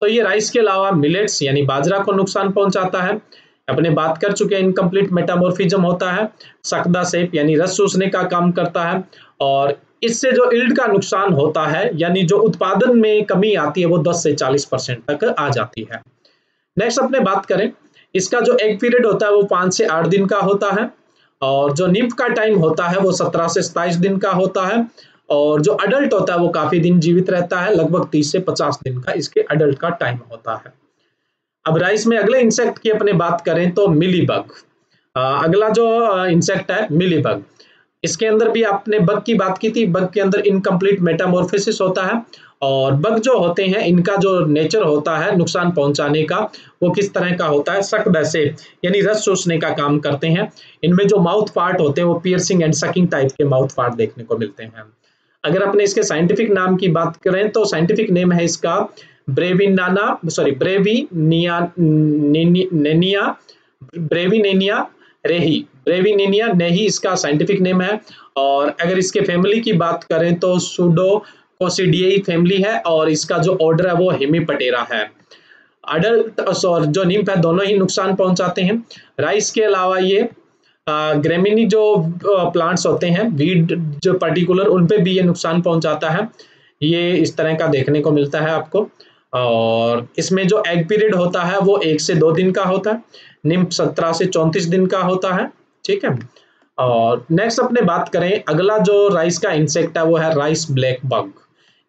तो ये राइस के अलावा मिलेट्स यानी बाजरा को नुकसान पहुंचाता है। अपने बात कर चुके हैं इनकम्प्लीट मेटामोर्फिज्म होता है। सकदा सेप यानी रस चूसने का काम करता है। और इससे जो इल्ड का नुकसान होता है, यानी जो उत्पादन में कमी आती है, वो 10 से 40 परसेंट तक आ जाती है। नेक्स्ट अपने बात करें, इसका जो एग पीरियड होता है, वो पाँच से आठ दिन का होता है। और जो निम्फ का टाइम होता है, वो सत्रह से सताइस दिन का होता है। और जो अडल्ट होता है, वो काफ़ी दिन जीवित रहता है, लगभग तीस से पचास दिन का इसके अडल्ट का टाइम होता है। अब राइस में अगले इंसेक्ट की अपने बात करें तो मिली बग अगला जो इंसेक्ट है मिली बग इसके अंदर भी आपने बग की बात की थी। बग के अंदर इनकम्प्लीट मेटामोर्फिस होता है और बग जो होते हैं, इनका जो नेचर होता है, नुकसान पहुँचाने का, वो किस तरह का होता है? सक वैसे यानी रस चूसने का काम करते हैं। इनमें जो माउथ पार्ट होते हैं, वो पियर्सिंग एंड सकिंग टाइप के माउथ पार्ट देखने को मिलते हैं। अगर अपने इसके साइंटिफिक नाम की बात करें तो साइंटिफिक नेम है इसका ब्रेविनाना सॉरी ब्रेविनिया नेनिया, ब्रेविनेनिया रेही। ब्रेविनेनिया नेही इसका साइंटिफिक नेम है। और अगर इसके फैमिली की बात करें तो सुडो कोसिडियई फैमिली है और इसका जो ऑर्डर है वो हेमीपटेरा है। अडल्ट और जो निम्फ है, दोनों ही नुकसान पहुंचाते हैं। राइस के अलावा ये ग्रेमिनी जो प्लांट्स होते हैं वीड जो पर्टिकुलर उन पे भी ये नुकसान पहुंचाता है। ये इस तरह का देखने को मिलता है आपको। और इसमें जो एग पीरियड होता है, वो एक से दो दिन का होता है। निम्प सत्रह से चौंतीस दिन का होता है। ठीक है? और नेक्स्ट अपने बात करें, अगला जो राइस का इंसेक्ट है, वो है राइस ब्लैक बग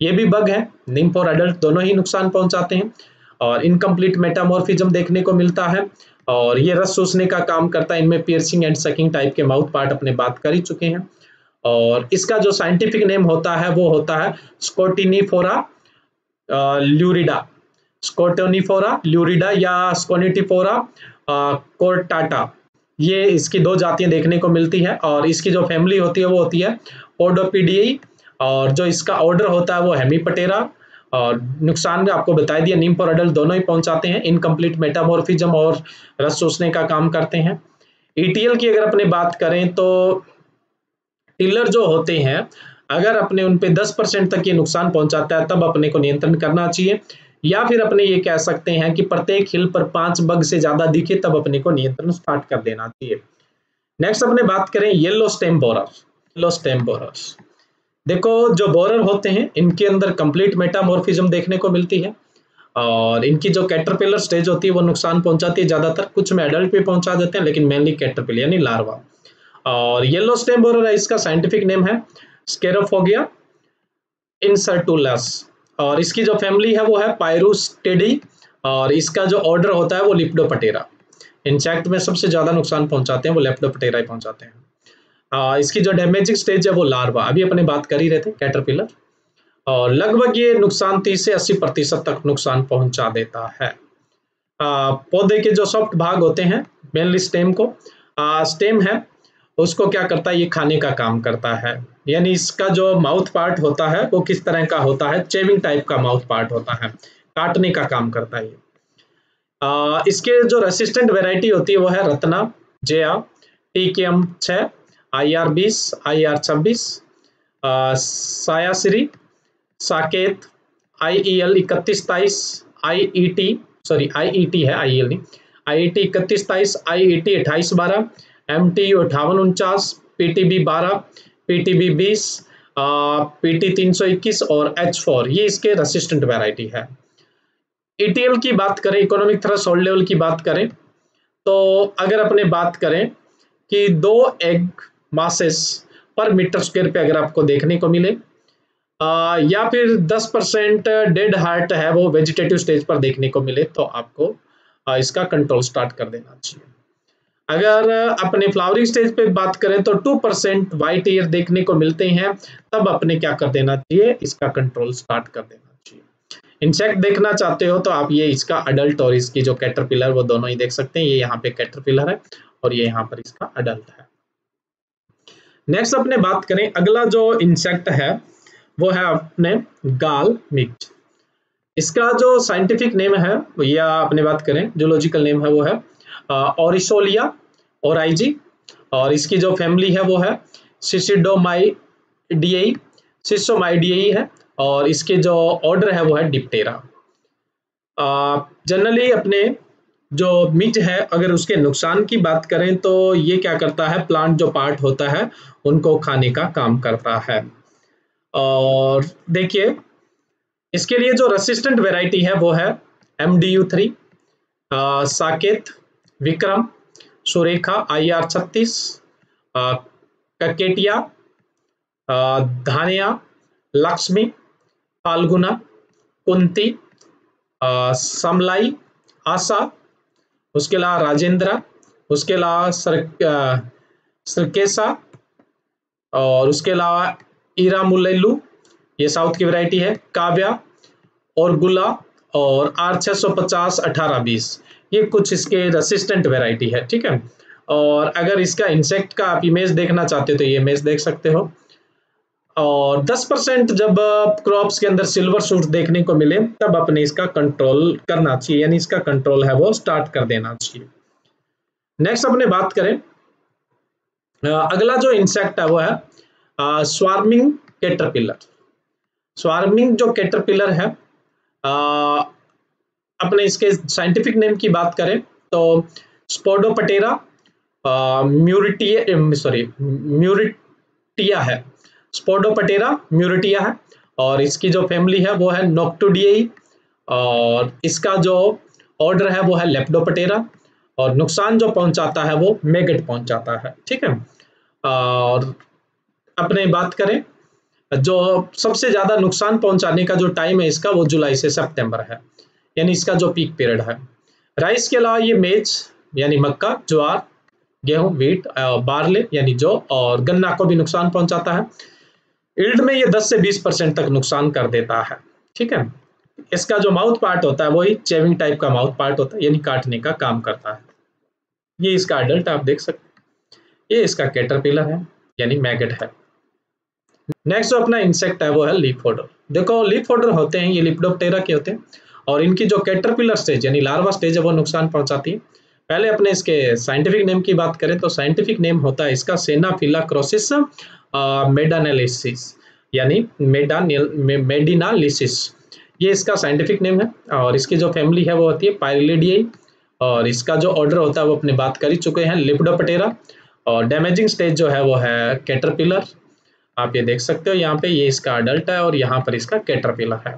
ये भी बग है। निम्प और अडल्ट दोनों ही नुकसान पहुंचाते हैं। और इनकम्प्लीट मेटामोर्फिज्म देखने को मिलता है। और ये रस चूसने का काम करता है। इनमें पियर्सिंग एंड सकिंग टाइप के माउथ पार्ट अपने बात कर ही चुके हैं। और इसका जो साइंटिफिक नेम होता है, वो होता है स्कोटिनीफोरा ल्यूरिडा स्कोटोनीफोरा ल्यूरिडा या स्कोनिटिफोरा कोर्टाटा ये इसकी दो जातियाँ देखने को मिलती है और इसकी जो फैमिली होती है, वो होती है ओडोपीडियई और जो इसका ऑर्डर होता है, वो हेमीपटेरा और नुकसान भी आपको बता दिया, नीम और अडल्ट दोनों ही पहुंचाते हैं इनकम्प्लीट मेटामोर्फिज्म और रस सोचने का काम करते हैं। ईटीएल की अगर अपने बात करें तो टिलर जो होते हैं, अगर अपने उन पे 10 परसेंट तक ये नुकसान पहुंचाता है, तब अपने को नियंत्रण करना चाहिए। या फिर अपने ये कह सकते हैं कि प्रत्येक हिल पर पाँच बग से ज़्यादा दिखे, तब अपने को नियंत्रण स्टार्ट कर देना चाहिए। नेक्स्ट अपने बात करें yellow stem borer yellow stem borer देखो, जो बोरर होते हैं, इनके अंदर कंप्लीट मेटामोर्फिज्म देखने को मिलती है। और इनकी जो कैटरपिलर स्टेज होती है, वो नुकसान पहुंचाती है ज़्यादातर। कुछ में एडल्ट भी पहुँचा देते हैं, लेकिन मेनली कैटरपिलर यानी लार्वा और येलो स्टेम बोरर है, इसका साइंटिफिक नेम है स्केरोफोगिया इंसर्टुलस और इसकी जो फैमिली है, वो है पायरूस्टेडी और इसका जो ऑर्डर होता है, वो लिप्डोपटेरा इंसेक्ट में सबसे ज़्यादा नुकसान पहुंचाते हैं, वो लेप्डोपटेरा ही पहुंचाते हैं। आ, इसकी जो डैमेजिंग स्टेज है वो लार्वा अभी अपने बात कर ही रहे थे कैटरपिलर और लगभग ये नुकसान तीस से अस्सी प्रतिशत तक नुकसान पहुँचा देता है। आ, पौधे के जो सॉफ्ट भाग होते हैं मेनली स्टेम को आ, स्टेम है उसको क्या करता है ये खाने का काम करता है। यानी इसका जो माउथ पार्ट होता है वो किस तरह का होता है चेविंग टाइप का माउथ पार्ट होता है काटने का काम करता है ये। आ, इसके जो रेसिस्टेंट वेराइटी होती है वो है रत्ना जेया टी के आई आर बीस आई आर छब्बीस सायाश्री, साकेत आई ई एल इकतीस तेईस I E T sorry I E T है आई एल नहीं आई ई टी इकतीस तेईस आई ई टी अट्ठाईस बारह एम टी यू अठावन उनचास पी टी बी बारह पी टी बी बीस पी टी तीन सौ इक्कीस और एच फोर, ये इसके रेसिस्टेंट वेराइटी है। ईटीएल की बात करें इकोनॉमिक थ्रस होल्ड लेवल की बात करें तो अगर अपने बात करें कि दो egg masses per metre square पे अगर आपको देखने को मिले। आ, या फिर 10 परसेंट डेड हार्ट है वो वेजिटेटिव स्टेज पर देखने को मिले तो आपको आ, इसका कंट्रोल स्टार्ट कर देना चाहिए। अगर अपने फ्लावरिंग स्टेज पे बात करें तो टू परसेंट वाइट ईयर देखने को मिलते हैं तब अपने क्या कर देना चाहिए इसका कंट्रोल स्टार्ट कर देना चाहिए। इंसेक्ट देखना चाहते हो तो आप ये इसका अडल्ट और इसकी जो कैटरपिलर वो दोनों ही देख सकते हैं ये यहाँ पे कैटरपिलर है और ये यहाँ पर इसका अडल्ट है। नेक्स्ट अपने बात करें, अगला जो इंसेक्ट है, वो है अपने गाल मिक्स इसका जो साइंटिफिक नेम है, या अपने बात करें जूलॉजिकल नेम है, वो है ओरिसोलिया ओराइजी और इसकी जो फैमिली है, वो है सिसिडोमाइडियई सिसोमाइडियई है, और इसके जो ऑर्डर है, वो है डिप्टेरा जनरली अपने जो मिज है, अगर उसके नुकसान की बात करें तो ये क्या करता है? प्लांट जो पार्ट होता है, उनको खाने का काम करता है। और देखिए, इसके लिए जो रेसिस्टेंट वेराइटी है, वो है M D U three Saket, Vikram, Surekha, I R छत्तीस ककेटिया धानिया, लक्ष्मी, फाल्गुना, कुंती समलाई, आशा उसके अलावा राजेंद्र, उसके अलावा सर सरकेसा और उसके अलावा ईरा मुल्लू ये साउथ की वैरायटी है, काव्या और गुला और आर छः सौ पचास अठारह बीस। ये कुछ इसके रेसिस्टेंट वैरायटी है, ठीक है? और अगर इसका इंसेक्ट का आप इमेज देखना चाहते हो तो ये इमेज देख सकते हो। और 10 परसेंट जब क्रॉप्स के अंदर सिल्वर सूट देखने को मिले तब अपने इसका कंट्रोल करना चाहिए। यानी इसका कंट्रोल है वो स्टार्ट कर देना चाहिए। नेक्स्ट अपने बात करें अगला जो इंसेक्ट है वो है स्वार्मिंग कैटरपिलर स्वार्मिंग जो कैटरपिलर है आ, अपने इसके साइंटिफिक नेम की बात करें तो स्पोडोपटेरा म्यूरिटिया सॉरी म्यूरिटिया है। स्पोडोपटेरा म्यूरिटिया है, और इसकी जो फैमिली है वो है नोक्टोडियई, और इसका जो ऑर्डर है वो है लेप्डोपटेरा और नुकसान जो पहुंचाता है वो मेगट पहुंचाता है, ठीक है? और अपने बात करें, जो सबसे ज़्यादा नुकसान पहुँचाने का जो टाइम है इसका वो जुलाई से सितंबर है, यानी इसका जो पीक पीरियड है। राइस के अलावा ये मेज, यानी मक्का, ज्वार, गेहूँ, वीट बारले, यानी जो, और गन्ना को भी नुकसान पहुंचाता है। इल्ड में ये 10 से 20 परसेंट तक नुकसान कर देता है, ठीक है? इसका जो माउथ पार्ट होता है, वही चेविंग टाइप का माउथ पार्ट होता है, यानी काटने का काम करता है। ये इसका अडल्ट आप देख सकते ये इसका कैटरपिलर है, यानी मैगट है। नेक्स्ट जो अपना इंसेक्ट है, वो है लीप होडर देखो लीप होडर होते हैं, ये लिप्डोप्टेरा के होते हैं, और इनकी जो कैटरपिलर स्टेज यानी लार्वा स्टेज है, वो नुकसान पहुंचाती है। पहले अपने इसके साइंटिफिक नेम की बात करें तो साइंटिफिक नेम होता है इसका सेना फिला क्रोसिस मेडानालिसिस यानी मेडिनालिसिस ये इसका साइंटिफिक नेम है और इसकी जो फैमिली है वो होती है पायलिडियाई और इसका जो ऑर्डर होता है वो अपने बात कर ही चुके हैं लिप्डोपटेरा और डैमेजिंग स्टेज जो है वो है कैटरपिलर आप ये देख सकते हो यहाँ पे ये इसका अडल्ट है और यहाँ पर इसका कैटरपिलर है।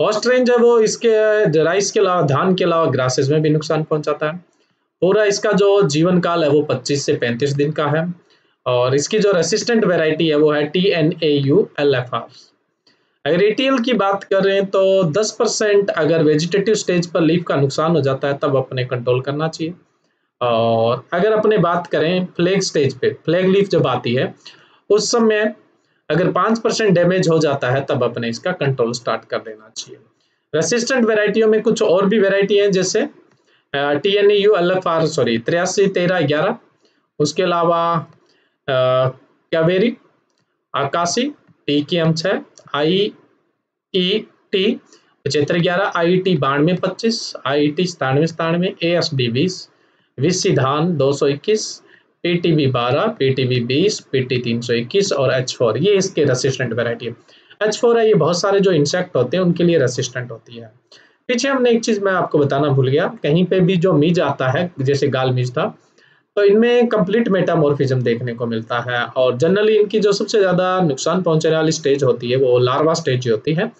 होस्ट रेंज है वो इसके राइस के अलावा, धान के अलावा ग्रासेस में भी नुकसान पहुंचाता है। पूरा इसका जो जीवन काल है वो 25 से 35 दिन का है। और इसकी जो रेसिस्टेंट वेराइटी है वो है T N A U L F R अगर एटीएल की बात करें तो 10 परसेंट अगर वेजिटेटिव स्टेज पर लीफ का नुकसान हो जाता है, तब अपने कंट्रोल करना चाहिए। और अगर अपने बात करें फ्लैग स्टेज पे फ्लैग लीफ जब आती है, उस समय अगर पाँच परसेंट डैमेज हो जाता है, तब अपने इसका कंट्रोल स्टार्ट कर देना चाहिए। रेसिस्टेंट वेराइटियों में कुछ और भी वेराइटी हैं, जैसे T N U L F R sorry तिरासी तेरह ग्यारह उसके अलावा Kaveri Akashi T K M छः आई ई टी पचहत्तर ग्यारह आई टी बानवे पच्चीस आई टी सतानवे सतानवे ए एस डी बीस विसी धान दो सौ इक्कीस पी टी बी बारह पी टी बी बीस पी टी तीन सौ इक्कीस और एच फोर ये इसके रेसिस्टेंट वेराइटी है। एच फोर है, ये बहुत सारे जो इंसेक्ट होते हैं, उनके लिए रेसिस्टेंट होती है। पीछे हमने एक चीज़ मैं आपको बताना भूल गया, कहीं पे भी जो मीज आता है, जैसे गाल मीज था तो इनमें कंप्लीट मेटामोर्फिज्म देखने को मिलता है और जनरली इनकी जो सबसे ज़्यादा नुकसान पहुँचाने वाली स्टेज होती है, वो लार्वा स्टेज होती है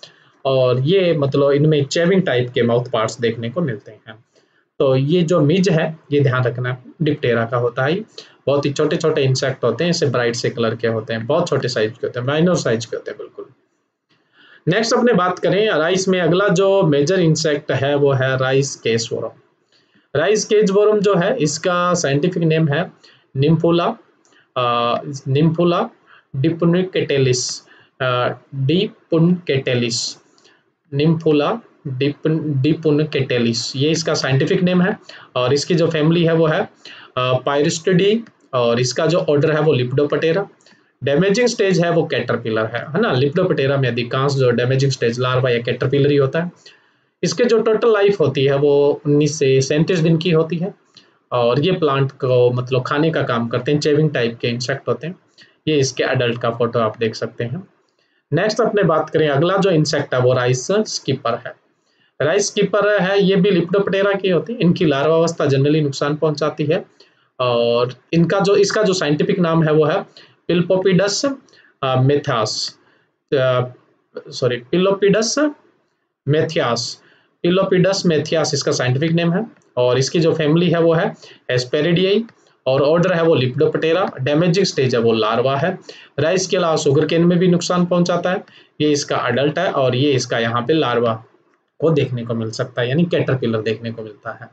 और ये मतलब इनमें चेविंग टाइप के माउथ पार्ट्स देखने को मिलते हैं। तो ये जो मिज है, ये ध्यान रखना डिप्टेरा का होता है बहुत ही छोटे छोटे इंसेक्ट होते हैं, इसे ब्राइट से कलर के होते हैं, बहुत छोटे साइज़ के होते हैं माइनर साइज़ के होते हैं, बिल्कुल। नेक्स्ट अपने बात करें राइस में अगला जो मेजर इंसेक्ट है वो है rice case worm rice case worm जो है, इसका साइंटिफिक नेम है निम्फुला निम्फुला डिपुनिकेटेलिस डिपुनकेटेलिस निम्फुला डिपुन डिपुनकेटेलिस ये इसका साइंटिफिक नेम है और इसकी जो फैमिली है वो है पायरिस्टिडी और इसका जो ऑर्डर है वो लिप्डोपटेरा डैमेजिंग स्टेज है, वो कैटरपिलर है है ना? लिप्डोपटेरा में अधिकांश जो डैमेजिंग स्टेज लार्वा या कैटरपिलर ही होता है। इसके जो टोटल लाइफ होती है, वो उन्नीस से सैंतीस दिन की होती है। और ये प्लांट को मतलब खाने का काम करते हैं चेविंग टाइप के इंसेक्ट होते हैं। ये इसके अडल्ट का फ़ोटो आप देख सकते हैं। नेक्स्ट अपने बात करें, अगला जो इंसेक्ट है, वो राइस स्कीपर है। राइस स्कीपर है, ये भी लिप्डोपटेरा की होती है। इनकी लार्वा अवस्था जनरली नुकसान पहुंचाती है। और इनका जो, इसका जो साइंटिफिक नाम है, वो है pelopidas mathias sorry pelopidas mathias pelopidas mathias इसका साइंटिफिक नेम है, और इसकी जो फैमिली है वो है एस्पेरिडियाई और ऑर्डर है वो लिप्डोपटेरा डैमेजिंग स्टेज है वो लार्वा है। राइस के अलावा शुगर केन में भी नुकसान पहुंचाता है, ये इसका अडल्ट है, और ये इसका यहाँ पे लार्वा को देखने को मिल सकता है, यानी कैटरपिलर देखने को मिलता है।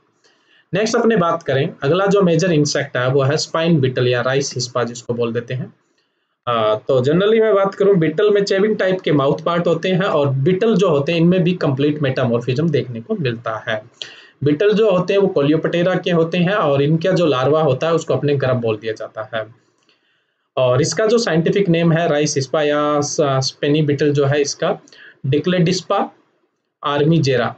नेक्स्ट अपने बात करें, अगला जो मेजर इंसेक्ट है वो है स्पाइन बिटल या राइस हिस्पा जिसको बोल देते हैं। आ, तो जनरली मैं बात करूँ बिटल में चेविंग टाइप के माउथ पार्ट होते हैं और बिटल जो होते हैं इनमें भी कंप्लीट मेटामोर्फिज्म देखने को मिलता है। बिटल जो होते हैं वो कोलियोपटेरा के होते हैं और इनका जो लार्वा होता है उसको अपने गर्भ बोल दिया जाता है। और इसका जो साइंटिफिक नेम है राइस हिस्पा या स्पेनी बिटल जो है इसका डिक्लेडिस्पा आर्मी जेरा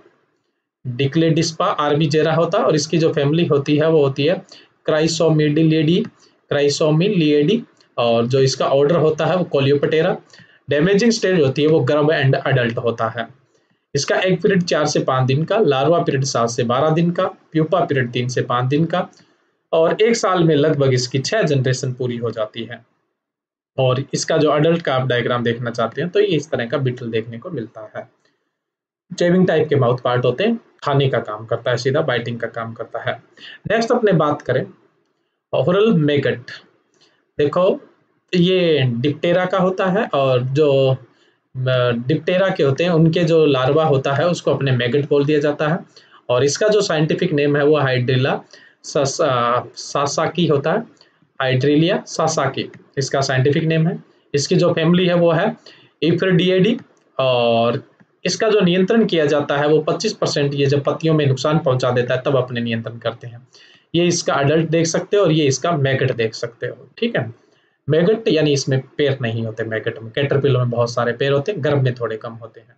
डिक्लेडिस्पा आर्मी जेरा होता है और इसकी जो फैमिली होती है वो होती है क्राइसोमिडिलेडी क्राइसोमिलिएडी और जो इसका ऑर्डर होता है वो कोलियोपटेरा डैमेजिंग स्टेज होती है, वो गर्म एंड अडल्ट होता है। इसका एक पीरियड चार से पाँच दिन का लार्वा पीरियड सात से बारह दिन का प्यूपा पीरियड तीन से पाँच दिन का, और एक साल में लगभग इसकी छह जनरेशन पूरी हो जाती है। और इसका जो अडल्ट का आप डायग्राम देखना चाहते हैं तो ये इस तरह का बिटल देखने को मिलता है। चेविंग टाइप के माउथ पार्ट होते हैं, खाने का काम करता है सीधा बाइटिंग का काम करता है। नेक्स्ट अपने बात करें ओवरल मेगट देखो, ये डिप्टेरा का होता है और जो डिप्टेरा के होते हैं, उनके जो लार्वा होता है, उसको अपने मैगट बोल दिया जाता है। और इसका जो साइंटिफिक नेम है, वो हाइड्रिला सासाकी होता है। हाइड्रिलिया सासाकी, इसका साइंटिफिक नेम है। इसकी जो फैमिली है, वो है इफ्रडिएडी और इसका जो नियंत्रण किया जाता है, वो 25 परसेंट ये जब पत्तियों में नुकसान पहुँचा देता है, तब अपने नियंत्रण करते हैं। ये इसका अडल्ट देख सकते हो और ये इसका मैगट देख सकते हो, ठीक है? मैगट यानी इसमें पैर नहीं होते मैगट में कैटरपिलर में बहुत सारे पैर होते हैं गर्भ में थोड़े कम होते हैं।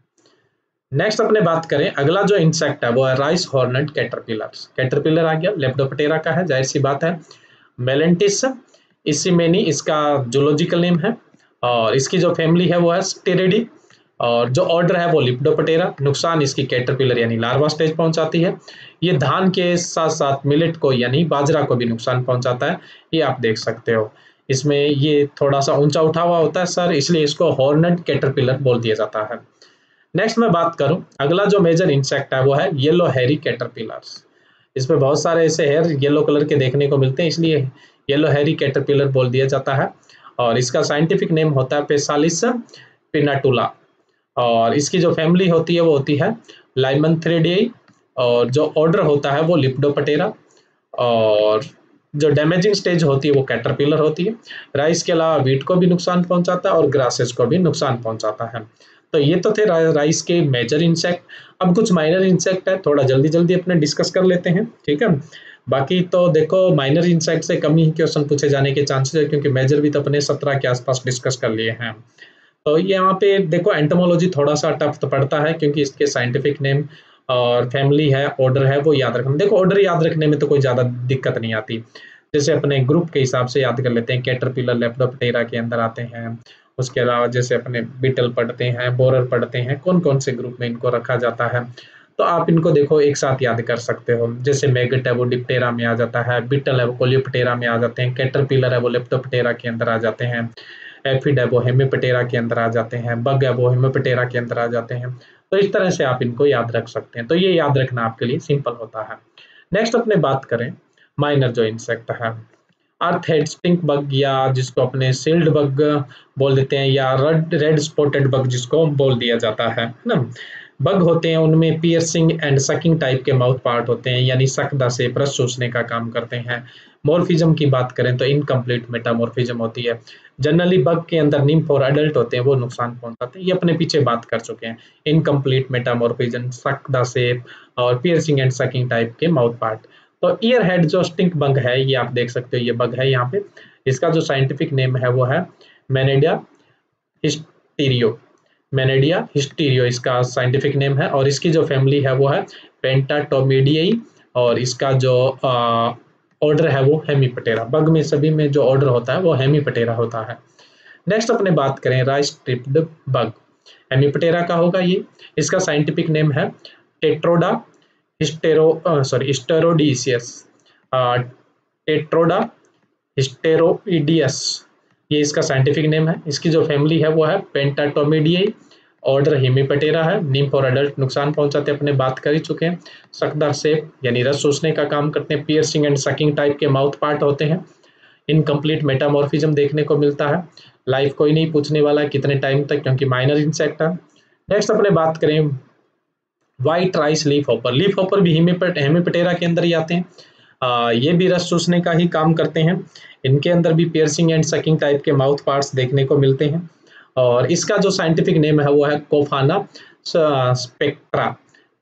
नेक्स्ट अपने बात करें, अगला जो इंसेक्ट है वो है राइस हॉर्नेट कैटरपिलर कैटरपिलर आ गया लेप्डोपटेरा का है, ज़ाहिर सी बात है। मेलेंटिस इसीमेनी इसका जोलॉजिकल नेम है। और इसकी जो फैमिली है वो है स्टेरेडी और जो ऑर्डर है वो लिप्डोपटेरा नुकसान इसकी कैटरपिलर यानी लार्वा स्टेज पहुंचाती है। ये धान के साथ साथ मिलेट को यानी बाजरा को भी नुकसान पहुंचाता है, ये आप देख सकते हो। इसमें ये थोड़ा सा ऊँचा उठा हुआ होता है, सर, इसलिए इसको हॉर्नेट कैटरपिलर बोल दिया जाता है। नेक्स्ट मैं बात करूँ, अगला जो मेजर इंसेक्ट है वो है येलो हैरी कैटरपिलर्स इसमें बहुत सारे ऐसे हेयर येलो कलर के देखने को मिलते हैं, इसलिए येलो हैरी कैटरपिलर बोल दिया जाता है। और इसका साइंटिफिक नेम होता है पेसालिस पिनाटुला और इसकी जो फैमिली होती है, वो होती है लाइमन थ्रेडियाई और जो ऑर्डर होता है, वो लिप्डोपटेरा और जो डैमेजिंग स्टेज होती है, वो कैटरपिलर होती है। राइस के अलावा वीट को भी नुकसान पहुंचाता है और ग्रासेस को भी नुकसान पहुंचाता है। तो ये तो थे राइस के मेजर इंसेक्ट अब कुछ माइनर इंसेक्ट है, थोड़ा जल्दी जल्दी अपने डिस्कस कर लेते हैं, ठीक है? बाकी तो देखो माइनर इंसेक्ट से कम ही क्वेश्चन पूछे जाने के चांसेस है, क्योंकि मेजर भी तो अपने सत्रह के आसपास डिस्कस कर लिए हैं। तो यहाँ पे देखो एंटोमोलॉजी थोड़ा सा टफ तो पड़ता है, क्योंकि इसके साइंटिफिक नेम और फैमिली है ऑर्डर है, वो याद रखना। देखो ऑर्डर याद रखने में तो कोई ज़्यादा दिक्कत नहीं आती। जैसे अपने ग्रुप के हिसाब से याद कर लेते हैं कैटरपिलर लेप्डोपटेरा के अंदर आते हैं, उसके अलावा जैसे अपने बिटल पढ़ते हैं बोरर पढ़ते हैं कौन कौन से ग्रुप में इनको रखा जाता है तो आप इनको देखो, एक साथ याद कर सकते हो। जैसे मैगट है, वो डिप्टेरा में आ जाता है बिटल है, वो कोलियोपटेरा में आ जाते हैं कैटरपिलर है, वो लेप्टोपटेरा के अंदर आ जाते हैं। एफिड है, वो हेमिपटेरा के अंदर आ जाते हैं, बग है, वो हेमिपटेरा के अंदर आ जाते हैं। तो इस तरह से आप इनको याद रख सकते हैं। तो ये याद रखना आपके लिए सिंपल होता है। नेक्स्ट अपने बात करें माइनर जो इंसेक्ट है। अर्थ हेड स्टिंक बग या जिसको अपने सील्ड बग बोल देते हैं, या रेड रेड स्पॉटेड बग जिसको बोल दिया जाता है ना? बग होते हैं, उनमें पियर्सिंग एंड सकिंग टाइप के माउथ पार्ट होते हैं, यानी सकदा से रस चूसने का काम करते हैं। मोर्फिज्म की बात करें तो इनकम्प्लीट मेटामोर्फिज्म होती है। जनरली बग के अंदर निम्फ और अडल्ट होते हैं, वो नुकसान पहुंचाते हैं। ये अपने पीछे बात कर चुके हैं। इनकम्प्लीट मेटामोर्फिज्म सकदा सेप और पियर्सिंग एंड सकिंग टाइप के माउथ पार्ट तो ईयर हेड जो स्टिंक बग है, ये आप देख सकते हो, ये बग है यहाँ पे। इसका जो साइंटिफिक नेम है, वो है मैनेडिया हिस्टीरियो मैनेडिया हिस्टीरियो इसका साइंटिफिक नेम है। और इसकी जो फैमिली है, वो है पेंटाटोमिडियई और इसका जो ऑर्डर है वो हेमीपटेरा बग में सभी में जो ऑर्डर होता है वो हेमी पटेरा होता है। नेक्स्ट अपने बात करें राइस ट्रिप्ड बग हेमीपटेरा का होगा ये। इसका साइंटिफिक नेम है टेट्रोडा हिस्टेरो सॉरी हिस्टेरोडीसियस टेट्रोडा ये इसका साइंटिफिक नेम है। इसकी जो फैमिली है वो है पेंटाटोमिडियई ऑर्डर हिमीपटेरा है। निम्फ और अडल्ट नुकसान पहुंचाते अपने बात कर ही चुके हैं। सकदार सेप यानी रस सोचने का काम करते हैं। पियर्सिंग एंड सकिंग टाइप के माउथ पार्ट होते हैं। इनकम्प्लीट मेटामॉर्फिज्म देखने को मिलता है। लाइफ कोई नहीं पूछने वाला कितने टाइम तक क्योंकि माइनर इंसेक्ट है। नेक्स्ट अपने बात करें। White rice leaf hopper leaf hopper भी हेमीपटेरा के अंदर ही आते हैं। आ, ये भी रस चूसने का ही काम करते हैं। इनके अंदर भी पियर्सिंग एंड सकिंग टाइप के माउथ पार्ट्स देखने को मिलते हैं। और इसका जो साइंटिफिक नेम है, वो है कोफाना स्पेक्ट्रा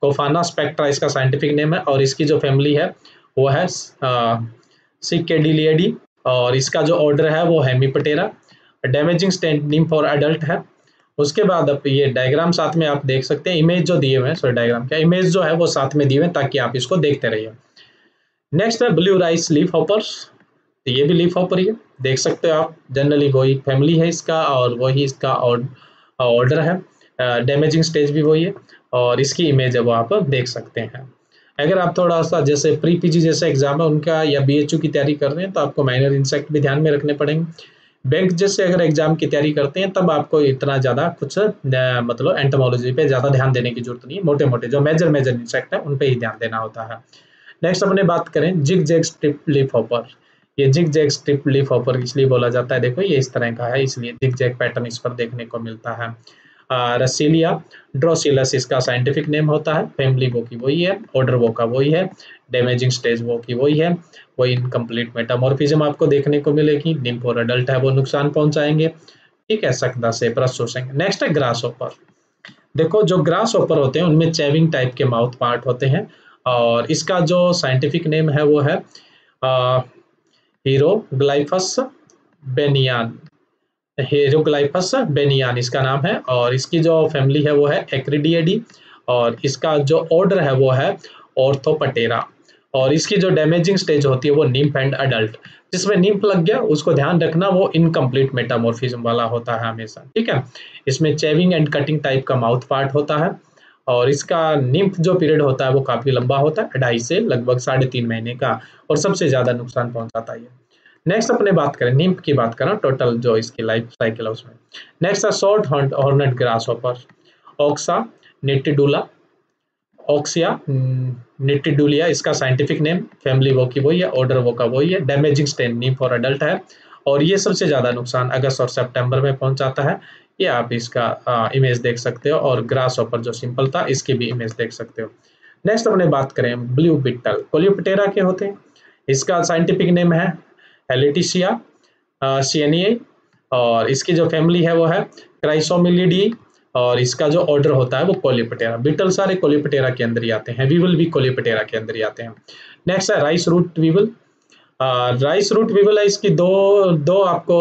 कोफाना स्पेक्ट्रा इसका साइंटिफिक नेम है और इसकी जो फैमिली है, वो है सिकेडिलियडी और इसका जो ऑर्डर है, वो Hemiptera damaging stage nymph for adult है. उसके बाद अब ये डायग्राम साथ में आप देख सकते हैं इमेज जो दिए हुए हैं सॉरी डायग्राम क्या इमेज जो है, वो साथ में दिए हुए हैं ताकि आप इसको देखते रहिए। नेक्स्ट है ब्लू राइस लीफ हॉपर्स तो ये भी लीफ हॉपर ही है। देख सकते हो आप जनरली वही फैमिली है इसका और वही इसका ऑर्डर है। डैमेजिंग स्टेज भी वही है और इसकी इमेज वो आप देख सकते हैं। अगर आप थोड़ा सा जैसे प्री पीजी जैसे एग्ज़ाम है, उनका या बीएचयू की तैयारी कर रहे हैं तो आपको माइनर इंसेक्ट भी ध्यान में रखने पड़ेंगे। बैंक जैसे अगर एग्ज़ाम की तैयारी करते हैं, तब आपको इतना ज़्यादा कुछ मतलब एंटोमोलॉजी पे ज़्यादा ध्यान देने की ज़रूरत नहीं है। मोटे मोटे जो मेजर मेजर इंसेक्ट है, उन पर ही ध्यान देना होता है। नेक्स्ट अपने बात करें zig zag strip leaf hopper ये zig zag strip leaf hopper इसलिए बोला जाता है। देखो, ये इस तरह का है, इसलिए जिग जैग पैटर्न इस पर देखने को मिलता है। रसीलिया ड्रोसिलस इसका साइंटिफिक नेम होता है फैमिली वो की वही है ऑर्डर वो का वही है डैमेजिंग स्टेज वो की वही है, वही इनकम्प्लीट मेटामॉर्फिज्म आपको देखने को मिलेगी निम्फ और अडल्ट है, वो नुकसान पहुंचाएँगे। ठीक है, सकदा से प्रसोसेंगे नेक्स्ट है ग्रास ओपर देखो, जो ग्रास ओपर होते हैं, उनमें चेविंग टाइप के माउथ पार्ट होते हैं, और इसका जो साइंटिफिक नेम है, वो है हीरोग्लाइफस बेनियान हीरोग्लाइफस बेनियान इसका नाम है और इसकी जो फैमिली है वो है एक्रिडियडी और इसका जो ऑर्डर है वो है ऑर्थोपटेरा और इसकी जो डैमेजिंग स्टेज होती है वो निम्फ एंड अडल्ट जिसमें निम्फ लग गया, उसको ध्यान रखना वो इनकम्प्लीट मेटामोर्फिज्म वाला होता है हमेशा. ठीक है? इसमें चेविंग एंड कटिंग टाइप का माउथ पार्ट होता है। और इसका निम्फ जो पीरियड होता है वो काफ़ी लंबा होता है, ढाई से लगभग साढ़े तीन महीने का, और सबसे ज़्यादा नुकसान पहुंचाता है नेक्स्ट अपने बात करें, निम्फ की बात करें टोटल जो इसकी लाइफ साइकिल है उसमें। नेक्स्ट है short horned grasshopper oxya nitidula oxya nitidula इसका साइंटिफिक नेम फैमिली वो की वही है ऑर्डर वो का वही है डैमेजिंग स्टेन निम्फ और अडल्ट है। और ये सबसे ज़्यादा नुकसान अगस्त और सितंबर में पहुंचाता है। ये आप इसका आ, इमेज देख सकते हो और ग्रास ऑपर जो सिंपल था इसकी भी इमेज देख सकते हो। नेक्स्ट अपने बात करें ब्लू बिटल कोलियोपटेरा के होते हैं। इसका साइंटिफिक नेम है हेलिटिशिया सीएनए और इसकी जो फैमिली है वो है क्राइसोमिलिडी और इसका जो ऑर्डर होता है वो कोलियोपटेरा बिटल सारे कोलियोपटेरा के अंदर ही आते हैं। वीवल भी कोलियोपटेरा के अंदर ही आते हैं। नेक्स्ट है rice root weevil rice root weevil है इसकी दो दो आपको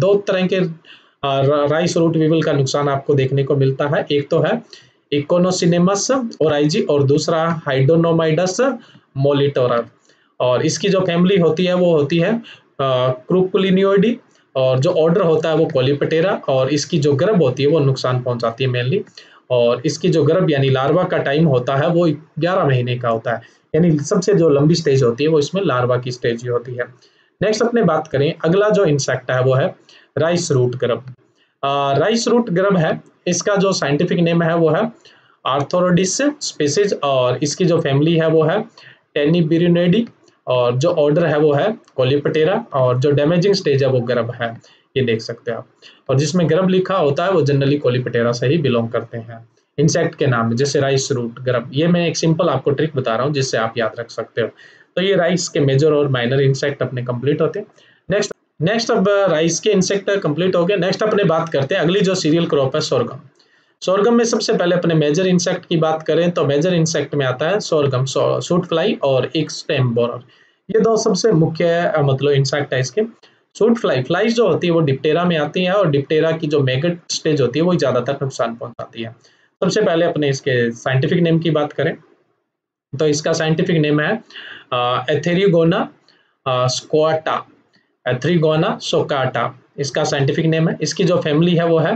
दो तरह के राइस रूट वीवल का नुकसान आपको देखने को मिलता है। एक तो है इकोनोसिनेमस ओराइजी और दूसरा हाइडोनोमाइडस मोलिटोरर और इसकी जो फैमिली होती है, वो होती है क्रूपुलिनियोडी और जो ऑर्डर होता है, वो कोलिपटेरा और इसकी जो गर्भ होती है, वो नुकसान पहुंचाती है मेनली और इसकी जो गर्भ, यानी लार्वा का टाइम होता है, वो 11 महीने का होता है। यानी सबसे जो लंबी स्टेज होती है, वो इसमें लार्वा की स्टेज ही होती है। नेक्स्ट अपने बात करें, अगला जो इंसेक्ट है, वो है rice root grub rice root grub है, इसका जो साइंटिफिक नेम है वो है आर्थोरोडिस स्पेसिस और इसकी जो फैमिली है वो है टेनिबिरिनेडी और जो ऑर्डर है वो है कोलिपटेरा और जो डैमेजिंग स्टेज है वो गर्भ है, ये देख सकते हैं आप। और जिसमें गर्भ लिखा होता है, वो जनरली कोलिपटेरा से ही बिलोंग करते हैं इंसेक्ट के नाम जैसे राइस रूट गर्भ ये मैं एक सिंपल आपको ट्रिक बता रहा हूँ, जिससे आप याद रख सकते हो। तो ये राइस के मेजर और माइनर इंसेक्ट अपने कंप्लीट होते हैं। नेक्स्ट अब राइस के इंसेक्ट कंप्लीट हो गए। नेक्स्ट अपने बात करते हैं। अगली जो सीरियल क्रॉप है सोरगम सोरगम में सबसे पहले अपने मेजर इंसेक्ट की बात करें तो मेजर इंसेक्ट में आता है सोरगम सूट फ्लाई और एक स्टेम बोरर ये दो सबसे मुख्य मतलब इंसेक्ट है इसके। सूट फ्लाई फ्लाइज जो होती है, वो डिप्टेरा में आती है और डिप्टेरा की जो मेगट स्टेज होती है, वो ज़्यादातर नुकसान पहुंचाती है। सबसे पहले अपने इसके साइंटिफिक नेम की बात करें। तो इसका साइंटिफिक नेम है एथेरिगोना स्क्वाटा एथ्रीगोना सोकाटा, इसका साइंटिफिक नेम है। इसकी जो फैमिली है वो है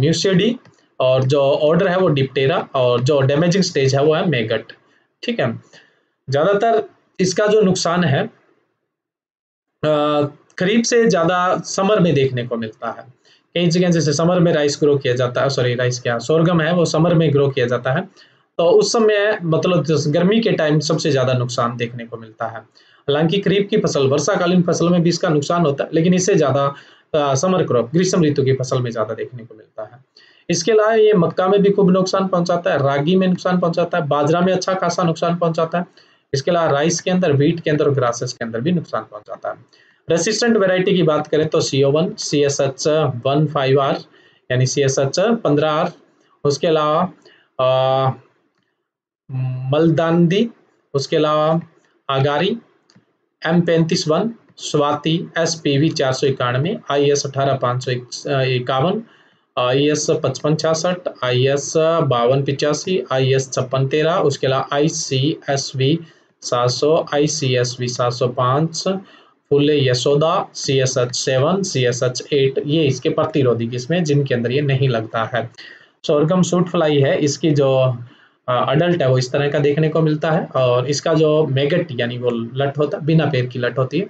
म्यूसिडी, और जो ऑर्डर है वो डिप्टेरा, और जो डैमेजिंग स्टेज है वो है मेगट। ठीक है? ज़्यादातर इसका जो नुकसान है करीब से ज़्यादा समर में देखने को मिलता है। कई जगह जैसे समर में राइस ग्रो किया जाता है सॉरी राइस क्या सोरगम है, वो समर में ग्रो किया जाता है। तो उस समय मतलब गर्मी के टाइम सबसे ज़्यादा नुकसान देखने को मिलता है। हालाँकि करीब की फ़सल, वर्षाकालीन फ़सल में भी इसका नुकसान होता है, लेकिन इससे ज़्यादा समर क्रॉप ग्रीष्म ऋतु की फ़सल में ज़्यादा देखने को मिलता है। इसके अलावा ये मक्का में भी खूब नुकसान पहुंचाता है, रागी में नुकसान पहुंचाता है, बाजरा में अच्छा खासा नुकसान पहुंचाता है। इसके अलावा राइस के अंदर वीट के अंदर और ग्रासेस के अंदर भी नुकसान पहुंचाता है। रेसिस्टेंट वेराइटी की बात करें तो C O one C S H one five R यानी सी एस एच पंद्रह आर उसके अलावा मलदांदी उसके अलावा आगारी एम पैंतीस one Swati S P V चार सौ इक्यानवे आई एस अठारह पाँच सौ इक्यावन आई एस पचपन छियासठ आई एस बावन पिचासी आई एस छप्पन तेरह, उसके अलावा आई सी एस वी सात सौ आई सी एस वी सात सौ पाँच, Phule Yashoda C S H seven C S H eight ये इसके प्रतिरोधी किस्में जिनके अंदर ये नहीं लगता है। सोरगम सूट फ्लाई है। इसकी जो अडल्ट है, वो इस तरह का देखने को मिलता है और इसका जो मेगट यानी वो लट होता है, बिना पैर की लट होती है।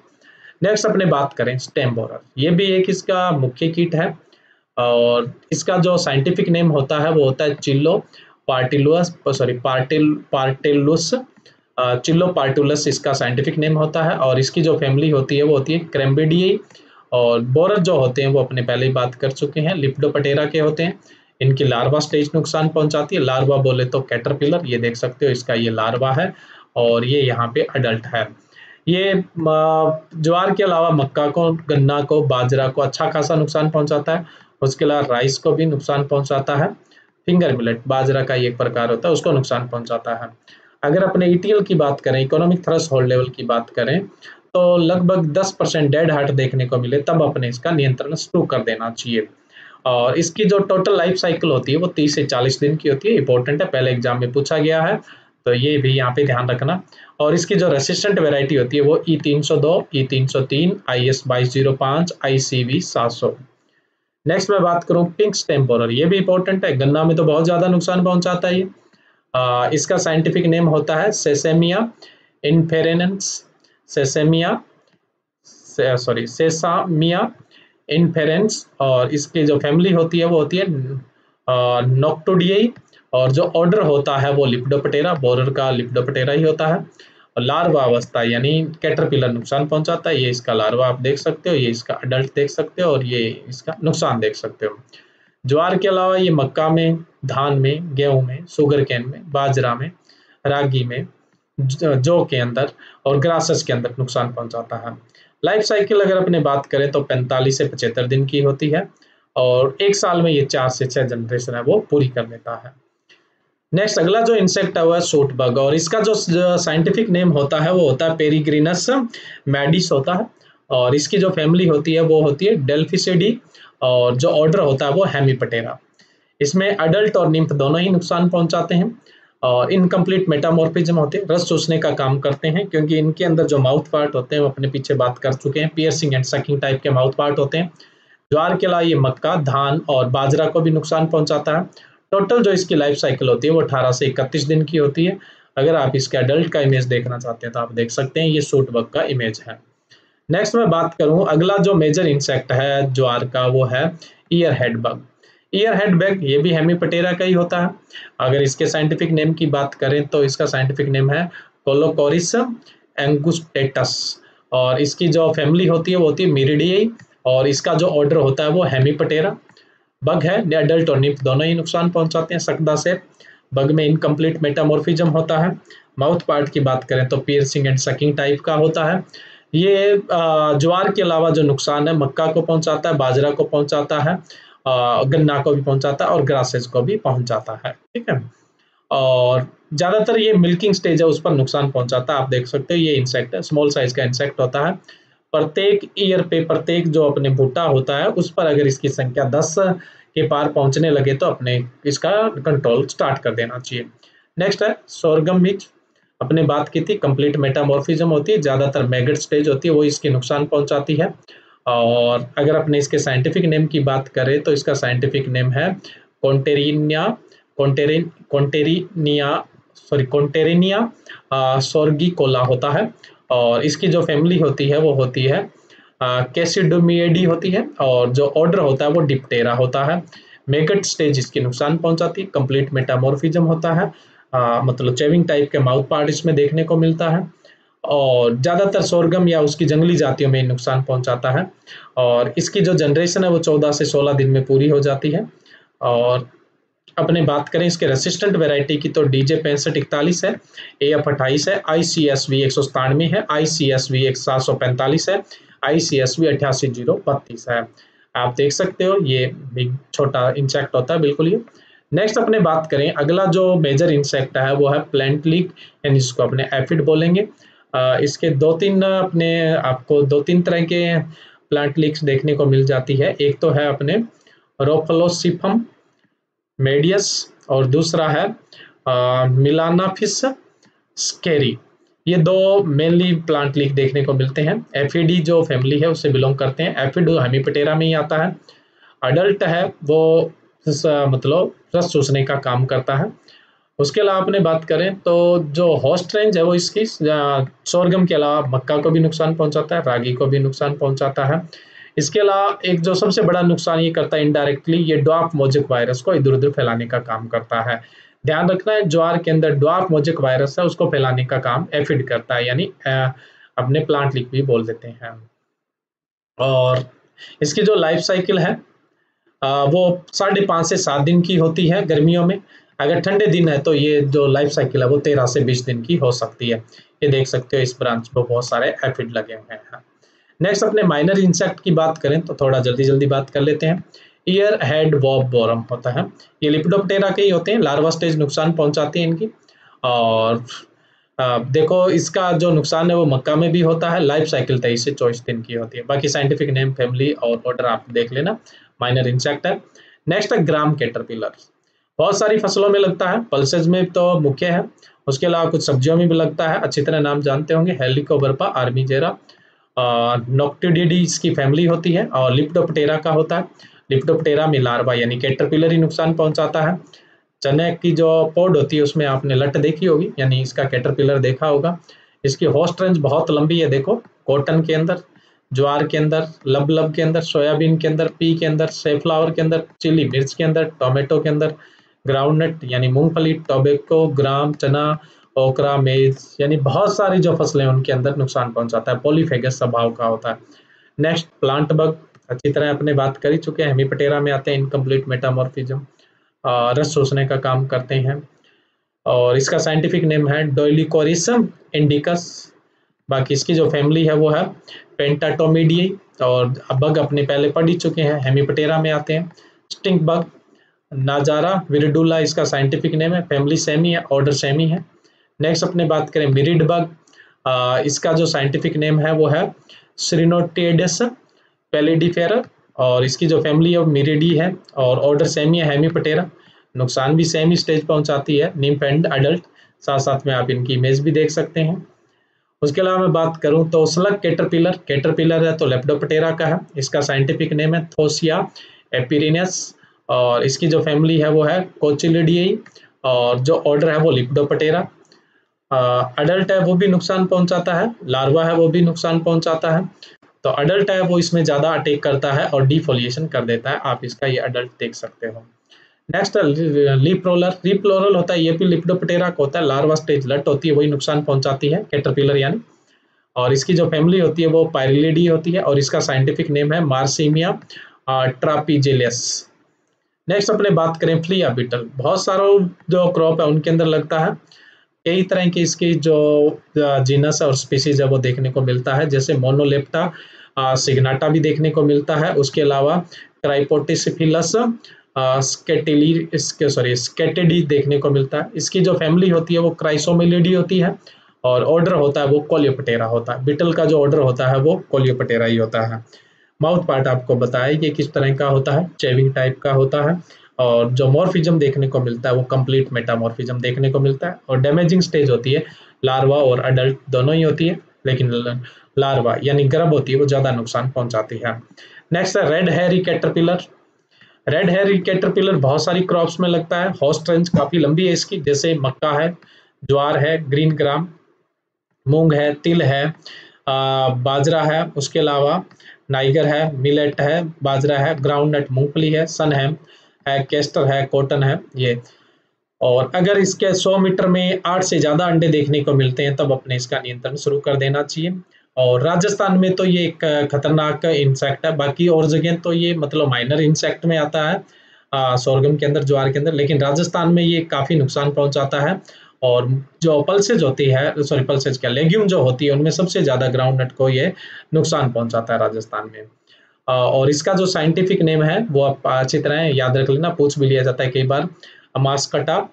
नेक्स्ट अपने बात करें स्टेम बोरर ये भी एक इसका मुख्य कीट है और इसका जो साइंटिफिक नेम होता है, वो होता है चिल्लो पार्टिलुस सॉरी पार्टिल, पार्टिलुस। चिल्लो पार्टुलस इसका साइंटिफिक नेम होता है और इसकी जो फैमिली होती है, वो होती है क्रेम्बेडियई और बोरर जो होते हैं, वो अपने पहले ही बात कर चुके हैं लिप्डोपटेरा के होते हैं। इनकी लार्वा स्टेज नुकसान पहुंचाती है। लार्वा बोले तो कैटरपिलर ये देख सकते हो, इसका ये लार्वा है और ये यहाँ पे अडल्ट है। ये ज्वार के अलावा मक्का को, गन्ना को, बाजरा को अच्छा खासा नुकसान पहुंचाता है। उसके अलावा राइस को भी नुकसान पहुंचाता है। फिंगर मिलेट बाजरा का एक प्रकार होता है, उसको नुकसान पहुंचाता है। अगर अपने ईटीएल की बात करें इकोनॉमिक थ्रस होल्ड लेवल की बात करें तो लगभग 10 परसेंट डेड हार्ट देखने को मिले, तब अपने इसका नियंत्रण शुरू कर देना चाहिए। और इसकी जो टोटल लाइफ साइकिल होती है, वो 30 से 40 दिन की होती है। इंपॉर्टेंट है, पहले एग्ज़ाम में पूछा गया है तो ये भी यहाँ पे ध्यान रखना। और इसकी जो रेसिस्टेंट वेराइटी होती है, वो ई तीन सौ दो ई तीन सौ तीन आई एस बाईस ज़ीरो पाँच आई सी वी सात सौ। नेक्स्ट मैं बात करूँ पिंक स्टेम्पोरर ये भी इंपॉर्टेंट है, गन्ना में तो बहुत ज़्यादा नुकसान पहुंचाता है ये। इसका साइंटिफिक नेम होता है सेसेमिया इनफेरेनेंस सेसेमिया सॉरी सेसामिया इनफेरेंस और इसकी जो फैमिली होती है, वो होती है नोक्टोडियई। और जो ऑर्डर होता है, वो लिप्डोपटेरा, बोरर का लिप्डोपटेरा ही होता है। और लार्वा अवस्था, यानी कैटरपिलर नुकसान पहुंचाता है, ये इसका लार्वा आप देख सकते हो, ये इसका अडल्ट देख सकते हो, और ये इसका नुकसान देख सकते हो। ज्वार के अलावा ये मक्का में, धान में, गेहूँ में शुगर कैन में, बाजरा में, रागी में जौ के अंदर और ग्रासेस के अंदर नुकसान पहुंचाता है। लाइफ साइकिल अगर अपने बात करें तो 45 से पचहत्तर दिन की होती है और एक साल में ये चार से छह जनरेशन है, वो पूरी कर लेता है। नेक्स्ट अगला जो इंसेक्ट है, वो है सोट बग और इसका जो साइंटिफिक नेम होता है, वो होता है पेरीग्रीनस मैडिस होता है और इसकी जो फैमिली होती है, वो होती है डेल्फिसेडी और जो ऑर्डर होता है, वो हेमीपटेरा इसमें अडल्ट और निम्फ दोनों ही नुकसान पहुंचाते हैं। इनकम्प्लीट मेटामोर्फिज्म होते हैं, रस चूसने का काम करते हैं, क्योंकि इनके अंदर जो माउथ पार्ट होते हैं, वो अपने पीछे बात कर चुके हैं पियर्सिंग एंड सकिंग टाइप के माउथ पार्ट होते हैं। ज्वार के अलावा ये मक्का, धान और बाजरा को भी नुकसान पहुंचाता है। टोटल जो इसकी लाइफ साइकिल होती है, वो अठारह से इकतीस दिन की होती है। अगर आप इसके अडल्ट का इमेज देखना चाहते हैं तो आप देख सकते हैं, ये सूट बग का इमेज है। नेक्स्ट मैं बात करूँ, अगला जो मेजर इंसेक्ट है ज्वार का, वो है ear head bug ear head bug ये भी हेमीपटेरा का ही होता है। अगर इसके साइंटिफिक नेम की बात करें तो इसका साइंटिफिक नेम है कोलोकोरिस एंगुस्टेटस और इसकी जो फैमिली होती है, वो होती है मिरिडियई और इसका जो ऑर्डर होता है, वो हेमीपटेरा बग है एडल्ट और निप दोनों ही नुकसान पहुंचाते हैं सकदा से। बग में इनकम्प्लीट मेटामोर्फिज्म होता है। माउथ पार्ट की बात करें तो पियर्सिंग एंड सकिंग टाइप का होता है। ये ज्वार के अलावा जो नुकसान है, मक्का को पहुंचाता है, बाजरा को पहुंचाता है। गन्ना को भी पहुंचाता है और ग्रासेस को भी पहुंचाता है, ठीक है? और ज़्यादातर ये मिल्किंग स्टेज है, उस पर नुकसान पहुंचाता है। आप देख सकते हो, ये इंसेक्ट है स्मॉल साइज़ का इंसेक्ट होता है। प्रत्येक ईयर पे प्रत्येक जो अपने भुट्टा होता है, उस पर अगर इसकी संख्या दस के पार पहुँचने लगे तो अपने इसका कंट्रोल स्टार्ट कर देना चाहिए। नेक्स्ट है सोरगम बीज। अपने बात की थी कंप्लीट मेटामॉर्फिज्म होती है, ज़्यादातर मैगट स्टेज होती है, वो इसकी नुकसान पहुंचाती है। और अगर अपने इसके साइंटिफिक नेम की बात करें तो इसका साइंटिफिक नेम है कॉन्टेरिनिया कॉन्टेरिन कॉन्टेरिनिया सॉरी कॉन्टेरिनिया सोर्गी कोला होता है और इसकी जो फैमिली होती है वो होती है कैसिडोमिएडी होती है और जो ऑर्डर होता है वो डिप्टेरा होता है। मेगट स्टेज इसकी नुकसान पहुंचाती है कंप्लीट मेटामोर्फिज्म होता है आ, मतलब चेविंग टाइप के माउथ पार्ट इसमें देखने को मिलता है। और ज़्यादातर सोरगम या उसकी जंगली जातियों में नुकसान पहुंचाता है। और इसकी जो जनरेशन है वो चौदह से सोलह दिन में पूरी हो जाती है। और अपने बात करें इसके रेसिस्टेंट वेराइटी की तो डीजे पैंसठ इकतालीस है ए एफ़ अट्ठाईस है आई सी एस वी एक सौ सतानवे है आई सी एस वी एक सात सौ पैंतालीस है आई सी एस वी अट्ठासी ज़ीरो बत्तीस है। आप देख सकते हो, ये बिग छोटा इंसेक्ट होता है, बिल्कुल ये नेक्स्ट अपने बात करें, अगला जो मेजर इंसेक्ट है वो है प्लेंट लीक यानी इसको अपने एफिड बोलेंगे। इसके दो तीन अपने आपको दो तीन तरह के प्लांट लीक्स देखने को मिल जाती है। एक तो है अपने रोफलोसिफम मेडियस और दूसरा है मिलानाफिस स्केरी ये दो मेनली प्लांट लीक देखने को मिलते हैं। एफिडी जो फैमिली है, उससे बिलोंग करते हैं। एफिड हेमीपटेरा में ही आता है। अडल्ट है, वो मतलब रस चूसने का काम करता है। उसके अलावा अपने बात करें तो जो होस्ट रेंज है वो इसकी सोरगम के अलावा मक्का को भी नुकसान पहुंचाता है, रागी को भी नुकसान पहुंचाता है। इसके अलावा एक जो सबसे बड़ा नुकसान ये करता है इनडायरेक्टली ये डॉप मोजिक वायरस को इधर उधर फैलाने का काम करता है। ध्यान रखना है, ज्वार के अंदर डॉप मोजिक वायरस है, उसको फैलाने का काम एफिड करता है, यानी अपने प्लांट लिक भी बोल देते हैं। और इसकी जो लाइफ साइकिल है वो साढ़े पाँच से सात दिन की होती है गर्मियों में। अगर ठंडे दिन है तो ये जो लाइफ साइकिल है वो तेरह से बीस दिन की हो सकती है। ये देख सकते हो इस ब्रांच पर बहुत सारे एफिड लगे हुए हैं। नेक्स्ट अपने माइनर इंसेक्ट की बात करें तो थोड़ा जल्दी जल्दी बात कर लेते हैं। ईयर हेड वॉब बोरम होता है। ये लिपिडोप्टेरा के ही होते हैं। लार्वा स्टेज नुकसान पहुंचाती है इनकी। और आ, देखो इसका जो नुकसान है वो मक्का में भी होता है। लाइफ साइकिल तेईस से चौबीस दिन की होती है। बाकी साइंटिफिक नेम फैमिली और ऑर्डर आप देख लेना। माइनर इंसेक्ट है। नेक्स्ट है ग्राम कैटरपिलर बहुत सारी फ़सलों में लगता है पल्सेज में तो मुख्य है। उसके अलावा कुछ सब्जियों में भी लगता है। अच्छी तरह नाम जानते होंगे, हेलिकोबरपा, आर्मीजेरा नोक्टिडी इसकी फैमिली होती है और लिप्टोपटेरा का होता है। लिप्टोपटेरा में लार्वा यानी कैटरपिलर ही नुकसान पहुंचाता है। चने की जो पोड होती है, उसमें आपने लट देखी होगी, यानी इसका कैटरपिलर देखा होगा। इसकी होस्ट रेंज बहुत लंबी है, देखो, कॉटन के अंदर, ज्वार के अंदर लब लब के अंदर, सोयाबीन के अंदर, पी के अंदर, सेफ्लावर के अंदर, चिली मिर्च के अंदर, टोमेटो के अंदर ग्राउंड नट यानी मूंगफली टोबेको ग्राम चना ओकरा मेज यानी बहुत सारी जो फ़सलें उनके अंदर नुकसान पहुंचाता है। पोलीफेगस स्वभाव का होता है। नेक्स्ट प्लांट बग अच्छी तरह अपने बात कर ही चुके हैं। हेमीपटेरा में आते हैं इनकम्प्लीट मेटामॉर्फिज्म रस सोचने का काम करते हैं। और इसका साइंटिफिक नेम है डोलिकोरिसम इंडिकस बाकी इसकी जो फैमिली है, वो है पेंटाटोमीडियई और बग अपने पहले पढ़ ही चुके हैं। हेमीपटेरा में आते हैं। स्टिंक बग नाजारा विरिडुला इसका साइंटिफिक नेम है फैमिली सेमी है ऑर्डर सेमी है। नेक्स्ट अपने बात करें मिरिड बग इसका जो साइंटिफिक नेम है वो है श्रीनोटेडस पेलिडिफेरा और इसकी जो फैमिली है मिरिडी है और ऑर्डर सेमी है हेमीपटेरा नुकसान भी सेमी स्टेज पहुंचाती है निम्फ एंड अडल्ट साथ साथ में आप इनकी इमेज भी देख सकते हैं। उसके अलावा मैं बात करूँ तो स्लग कैटरपिलर कैटरपिलर है तो लेप्डोपटेरा का है, इसका साइंटिफिक नेम है थोसिया एपिरिनस और इसकी जो फैमिली है वो है कोचिलिडियई, और जो ऑर्डर है वो लिप्डोपटेरा अडल्ट है वो भी नुकसान पहुंचाता है लार्वा है वो भी नुकसान पहुंचाता है। तो अडल्ट है वो इसमें ज़्यादा अटैक करता है और डिफोलिएशन कर देता है, आप इसका ये अडल्ट देख सकते हो। Next leaf roller leaf roller होता है, ये भी लिप्डोपटेरा को होता है लार्वा स्टेज लट होती है, वही नुकसान पहुंचाती है कैटरपिलर यानी। और इसकी जो फैमिली होती है वो पायरिलिडी होती है, और इसका साइंटिफिक नेम है मार्सीमिया ट्रापीजेलियस नेक्स्ट अपने बात करें फ्लिया बीटल बहुत सारा जो क्रॉप है, उनके अंदर लगता है, कई तरह की इसकी जो जीनस और स्पीसीज है, वो देखने को मिलता है। जैसे मोनोलेप्टा सिग्नाटा भी देखने को मिलता है। उसके अलावा क्राइपोटिसिफिलस स्केटिली इसके सॉरी स्केटेडी देखने को मिलता है। इसकी जो फैमिली होती है, वो क्राइसोमिलिडी होती है और ऑर्डर होता है, वो कोलियोपटेरा होता है। बिटल का जो ऑर्डर होता है, वो कोलियोपटेरा ही होता है। माउथ पार्ट आपको बताया कि किस तरह का होता है, चेविंग टाइप का होता है और जो मॉर्फिज्म देखने को मिलता है वो कंप्लीट मेटामॉर्फिज्म देखने को मिलता है और डैमेजिंग स्टेज होती है, लार्वा और अडल्ट दोनों ही होती है, लेकिन लार्वा यानी गर्भ होती है, वो ज़्यादा नुकसान पहुंचाती है। नेक्स्ट है रेड हेरी कैटरपिलर रेड हेयर कैटरपिलर बहुत सारी क्रॉप्स में लगता है हॉस्ट रेंज काफ़ी लंबी है इसकी, जैसे मक्का है, ज्वार है ग्रीन ग्राम मूंग है, तिल है बाजरा है, उसके अलावा नाइगर है मिलेट है बाजरा है ग्राउंड नट मूंगफली है सन है, केस्टर है कॉटन है ये। और अगर इसके 100 मीटर में आठ से ज़्यादा अंडे देखने को मिलते हैं तब अपने इसका नियंत्रण शुरू कर देना चाहिए। और राजस्थान में तो ये एक खतरनाक इंसेक्ट है बाकी और जगह तो ये मतलब माइनर इंसेक्ट में आता है सोरगम के अंदर ज्वार के अंदर लेकिन राजस्थान में ये काफ़ी नुकसान पहुंचाता है। और जो पल्सेज होती है सॉरी पल्सेज क्या लेग्यूम जो होती है, उनमें सबसे ज़्यादा ग्राउंड नट को ये नुकसान पहुंचाता है राजस्थान में। और इसका जो साइंटिफिक नेम है, वो आप अच्छी तरह याद रख लेना, पूछ भी लिया जाता है कई बार। अमास्कटा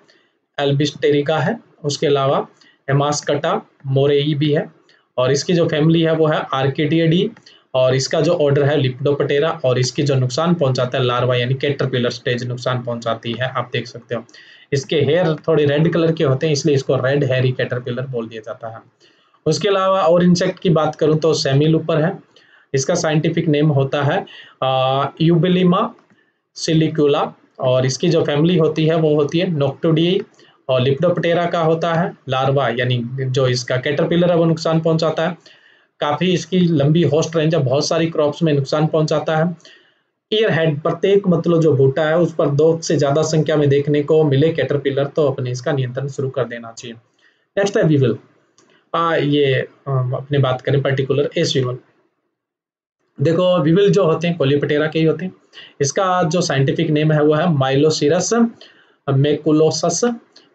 एल्बिस्टेरिका है, उसके अलावा एमास्कटा मोरेई भी है, और इसकी जो फैमिली है, वो है आर्किडियडी और इसका जो ऑर्डर है लिप्डोपटेरा और इसकी जो नुकसान पहुंचाता है लार्वा यानी कैटरपिलर स्टेज नुकसान पहुंचाती है, आप देख सकते हो। इसके हेयर थोड़े रेड कलर के होते हैं, इसलिए इसको रेड हेयरी कैटरपिलर बोल दिया जाता है। उसके अलावा और इंसेक्ट की बात करूँ तो सेमिलुपर है। इसका साइंटिफिक नेम होता है यूबिलिमा सिलिकुला और इसकी जो फैमिली होती है, वो होती है नोक्टोडी और लिप्टोपटेरा का होता है लार्वा यानी जो इसका कैटरपिलर है, वो नुकसान पहुंचाता है। काफ़ी इसकी लंबी होस्ट रेंज है, बहुत सारी क्रॉप्स में नुकसान पहुंचाता है। ईयर हेड प्रत्येक मतलब जो बूटा है उस पर दो से ज़्यादा संख्या में देखने को मिले कैटरपिलर तो अपने इसका नियंत्रण शुरू कर देना चाहिए। नेक्स्ट है विवल आ, ये अपने बात करें पर्टिकुलर एस विवल देखो विविल जो होते हैं कोलिपटेरा के ही होते हैं। इसका जो साइंटिफिक नेम है वो है माइलोसिरस मेकुलोसस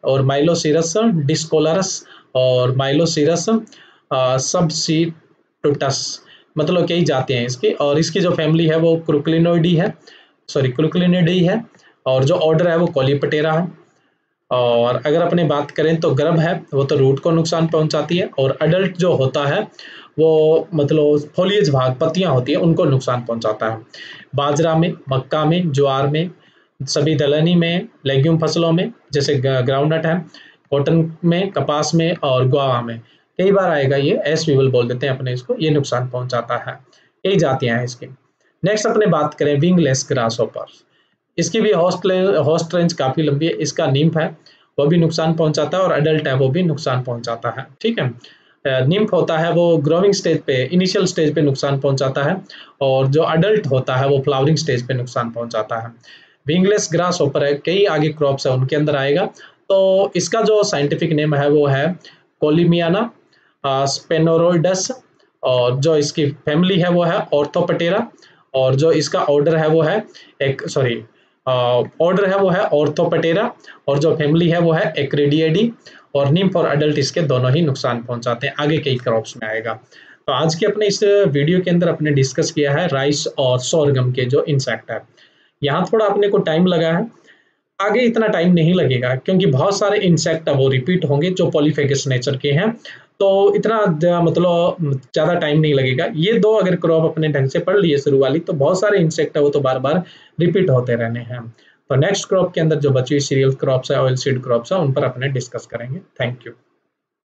और माइलोसिरस डिस्कोलरस और माइलोसिरस सबसीटुटस मतलब कई जाते हैं इसके। और इसकी जो फैमिली है वो क्रुकलिनोइडी है सॉरी क्रुकलिनोडी है और जो ऑर्डर है वो कोलीपटेरा है। और अगर अपने बात करें तो गर्भ है, वो तो रूट को नुकसान पहुंचाती है। और अडल्ट जो होता है, वो मतलब फोलियज भाग, पत्तियाँ होती है, उनको नुकसान पहुंचाता है। बाजरा में, मक्का में, ज्वार में, सभी दलहनी में लेग्यूम फ़सलों में, जैसे ग्राउंडनट है कॉटन में, कपास में और गुआवा में। कई बार आएगा ये एस वीवल बोल देते हैं अपने इसको, ये नुकसान पहुंचाता है। कई जातियाँ हैं इसकी। नेक्स्ट अपने बात करें विंगलेस ग्रास ओपर इसकी भी हॉस्ट हॉस्ट रेंज काफ़ी लंबी है, इसका निम्फ है, वो भी नुकसान पहुंचाता है और अडल्ट है, वो भी नुकसान पहुंचाता है। ठीक है? निम्फ होता है, वो ग्रोविंग स्टेज पे इनिशियल स्टेज पे नुकसान पहुंचाता है और जो अडल्ट होता है, वो फ्लावरिंग स्टेज पे नुकसान पहुंचाता है। विंगलेस ग्रास ओपर है, कई आगे क्रॉप्स है, उनके अंदर आएगा। तो इसका जो साइंटिफिक नेम है, वो है कोलिमियाना स्पेनोरोइडस और जो इसकी फैमिली है वो है ऑर्थोपटेरा और जो इसका ऑर्डर है वो है एक सॉरी ऑर्डर है वो है ऑर्थोपटेरा और जो फैमिली है वो है एक्रेडिएडी और निम्फ और अडल्ट इसके दोनों ही नुकसान पहुंचाते हैं। आगे कई क्रॉप्स में आएगा। तो आज के अपने इस वीडियो के अंदर अपने डिस्कस किया है राइस और सोरगम के जो इंसेक्ट है। यहाँ थोड़ा अपने को टाइम लगा है। आगे इतना टाइम नहीं लगेगा, क्योंकि बहुत सारे इंसेक्ट वो रिपीट होंगे जो पॉलीफेगस नेचर के हैं। तो इतना मतलब ज़्यादा टाइम नहीं लगेगा। ये दो अगर क्रॉप अपने ढंग से पढ़ लिए शुरू वाली तो बहुत सारे इंसेक्ट है वो तो बार बार रिपीट होते रहने हैं। तो नेक्स्ट क्रॉप के अंदर जो बची हुई सीरियल क्रॉप्स है ऑयल सीड क्रॉप्स है, उन पर अपने डिस्कस करेंगे। Thank you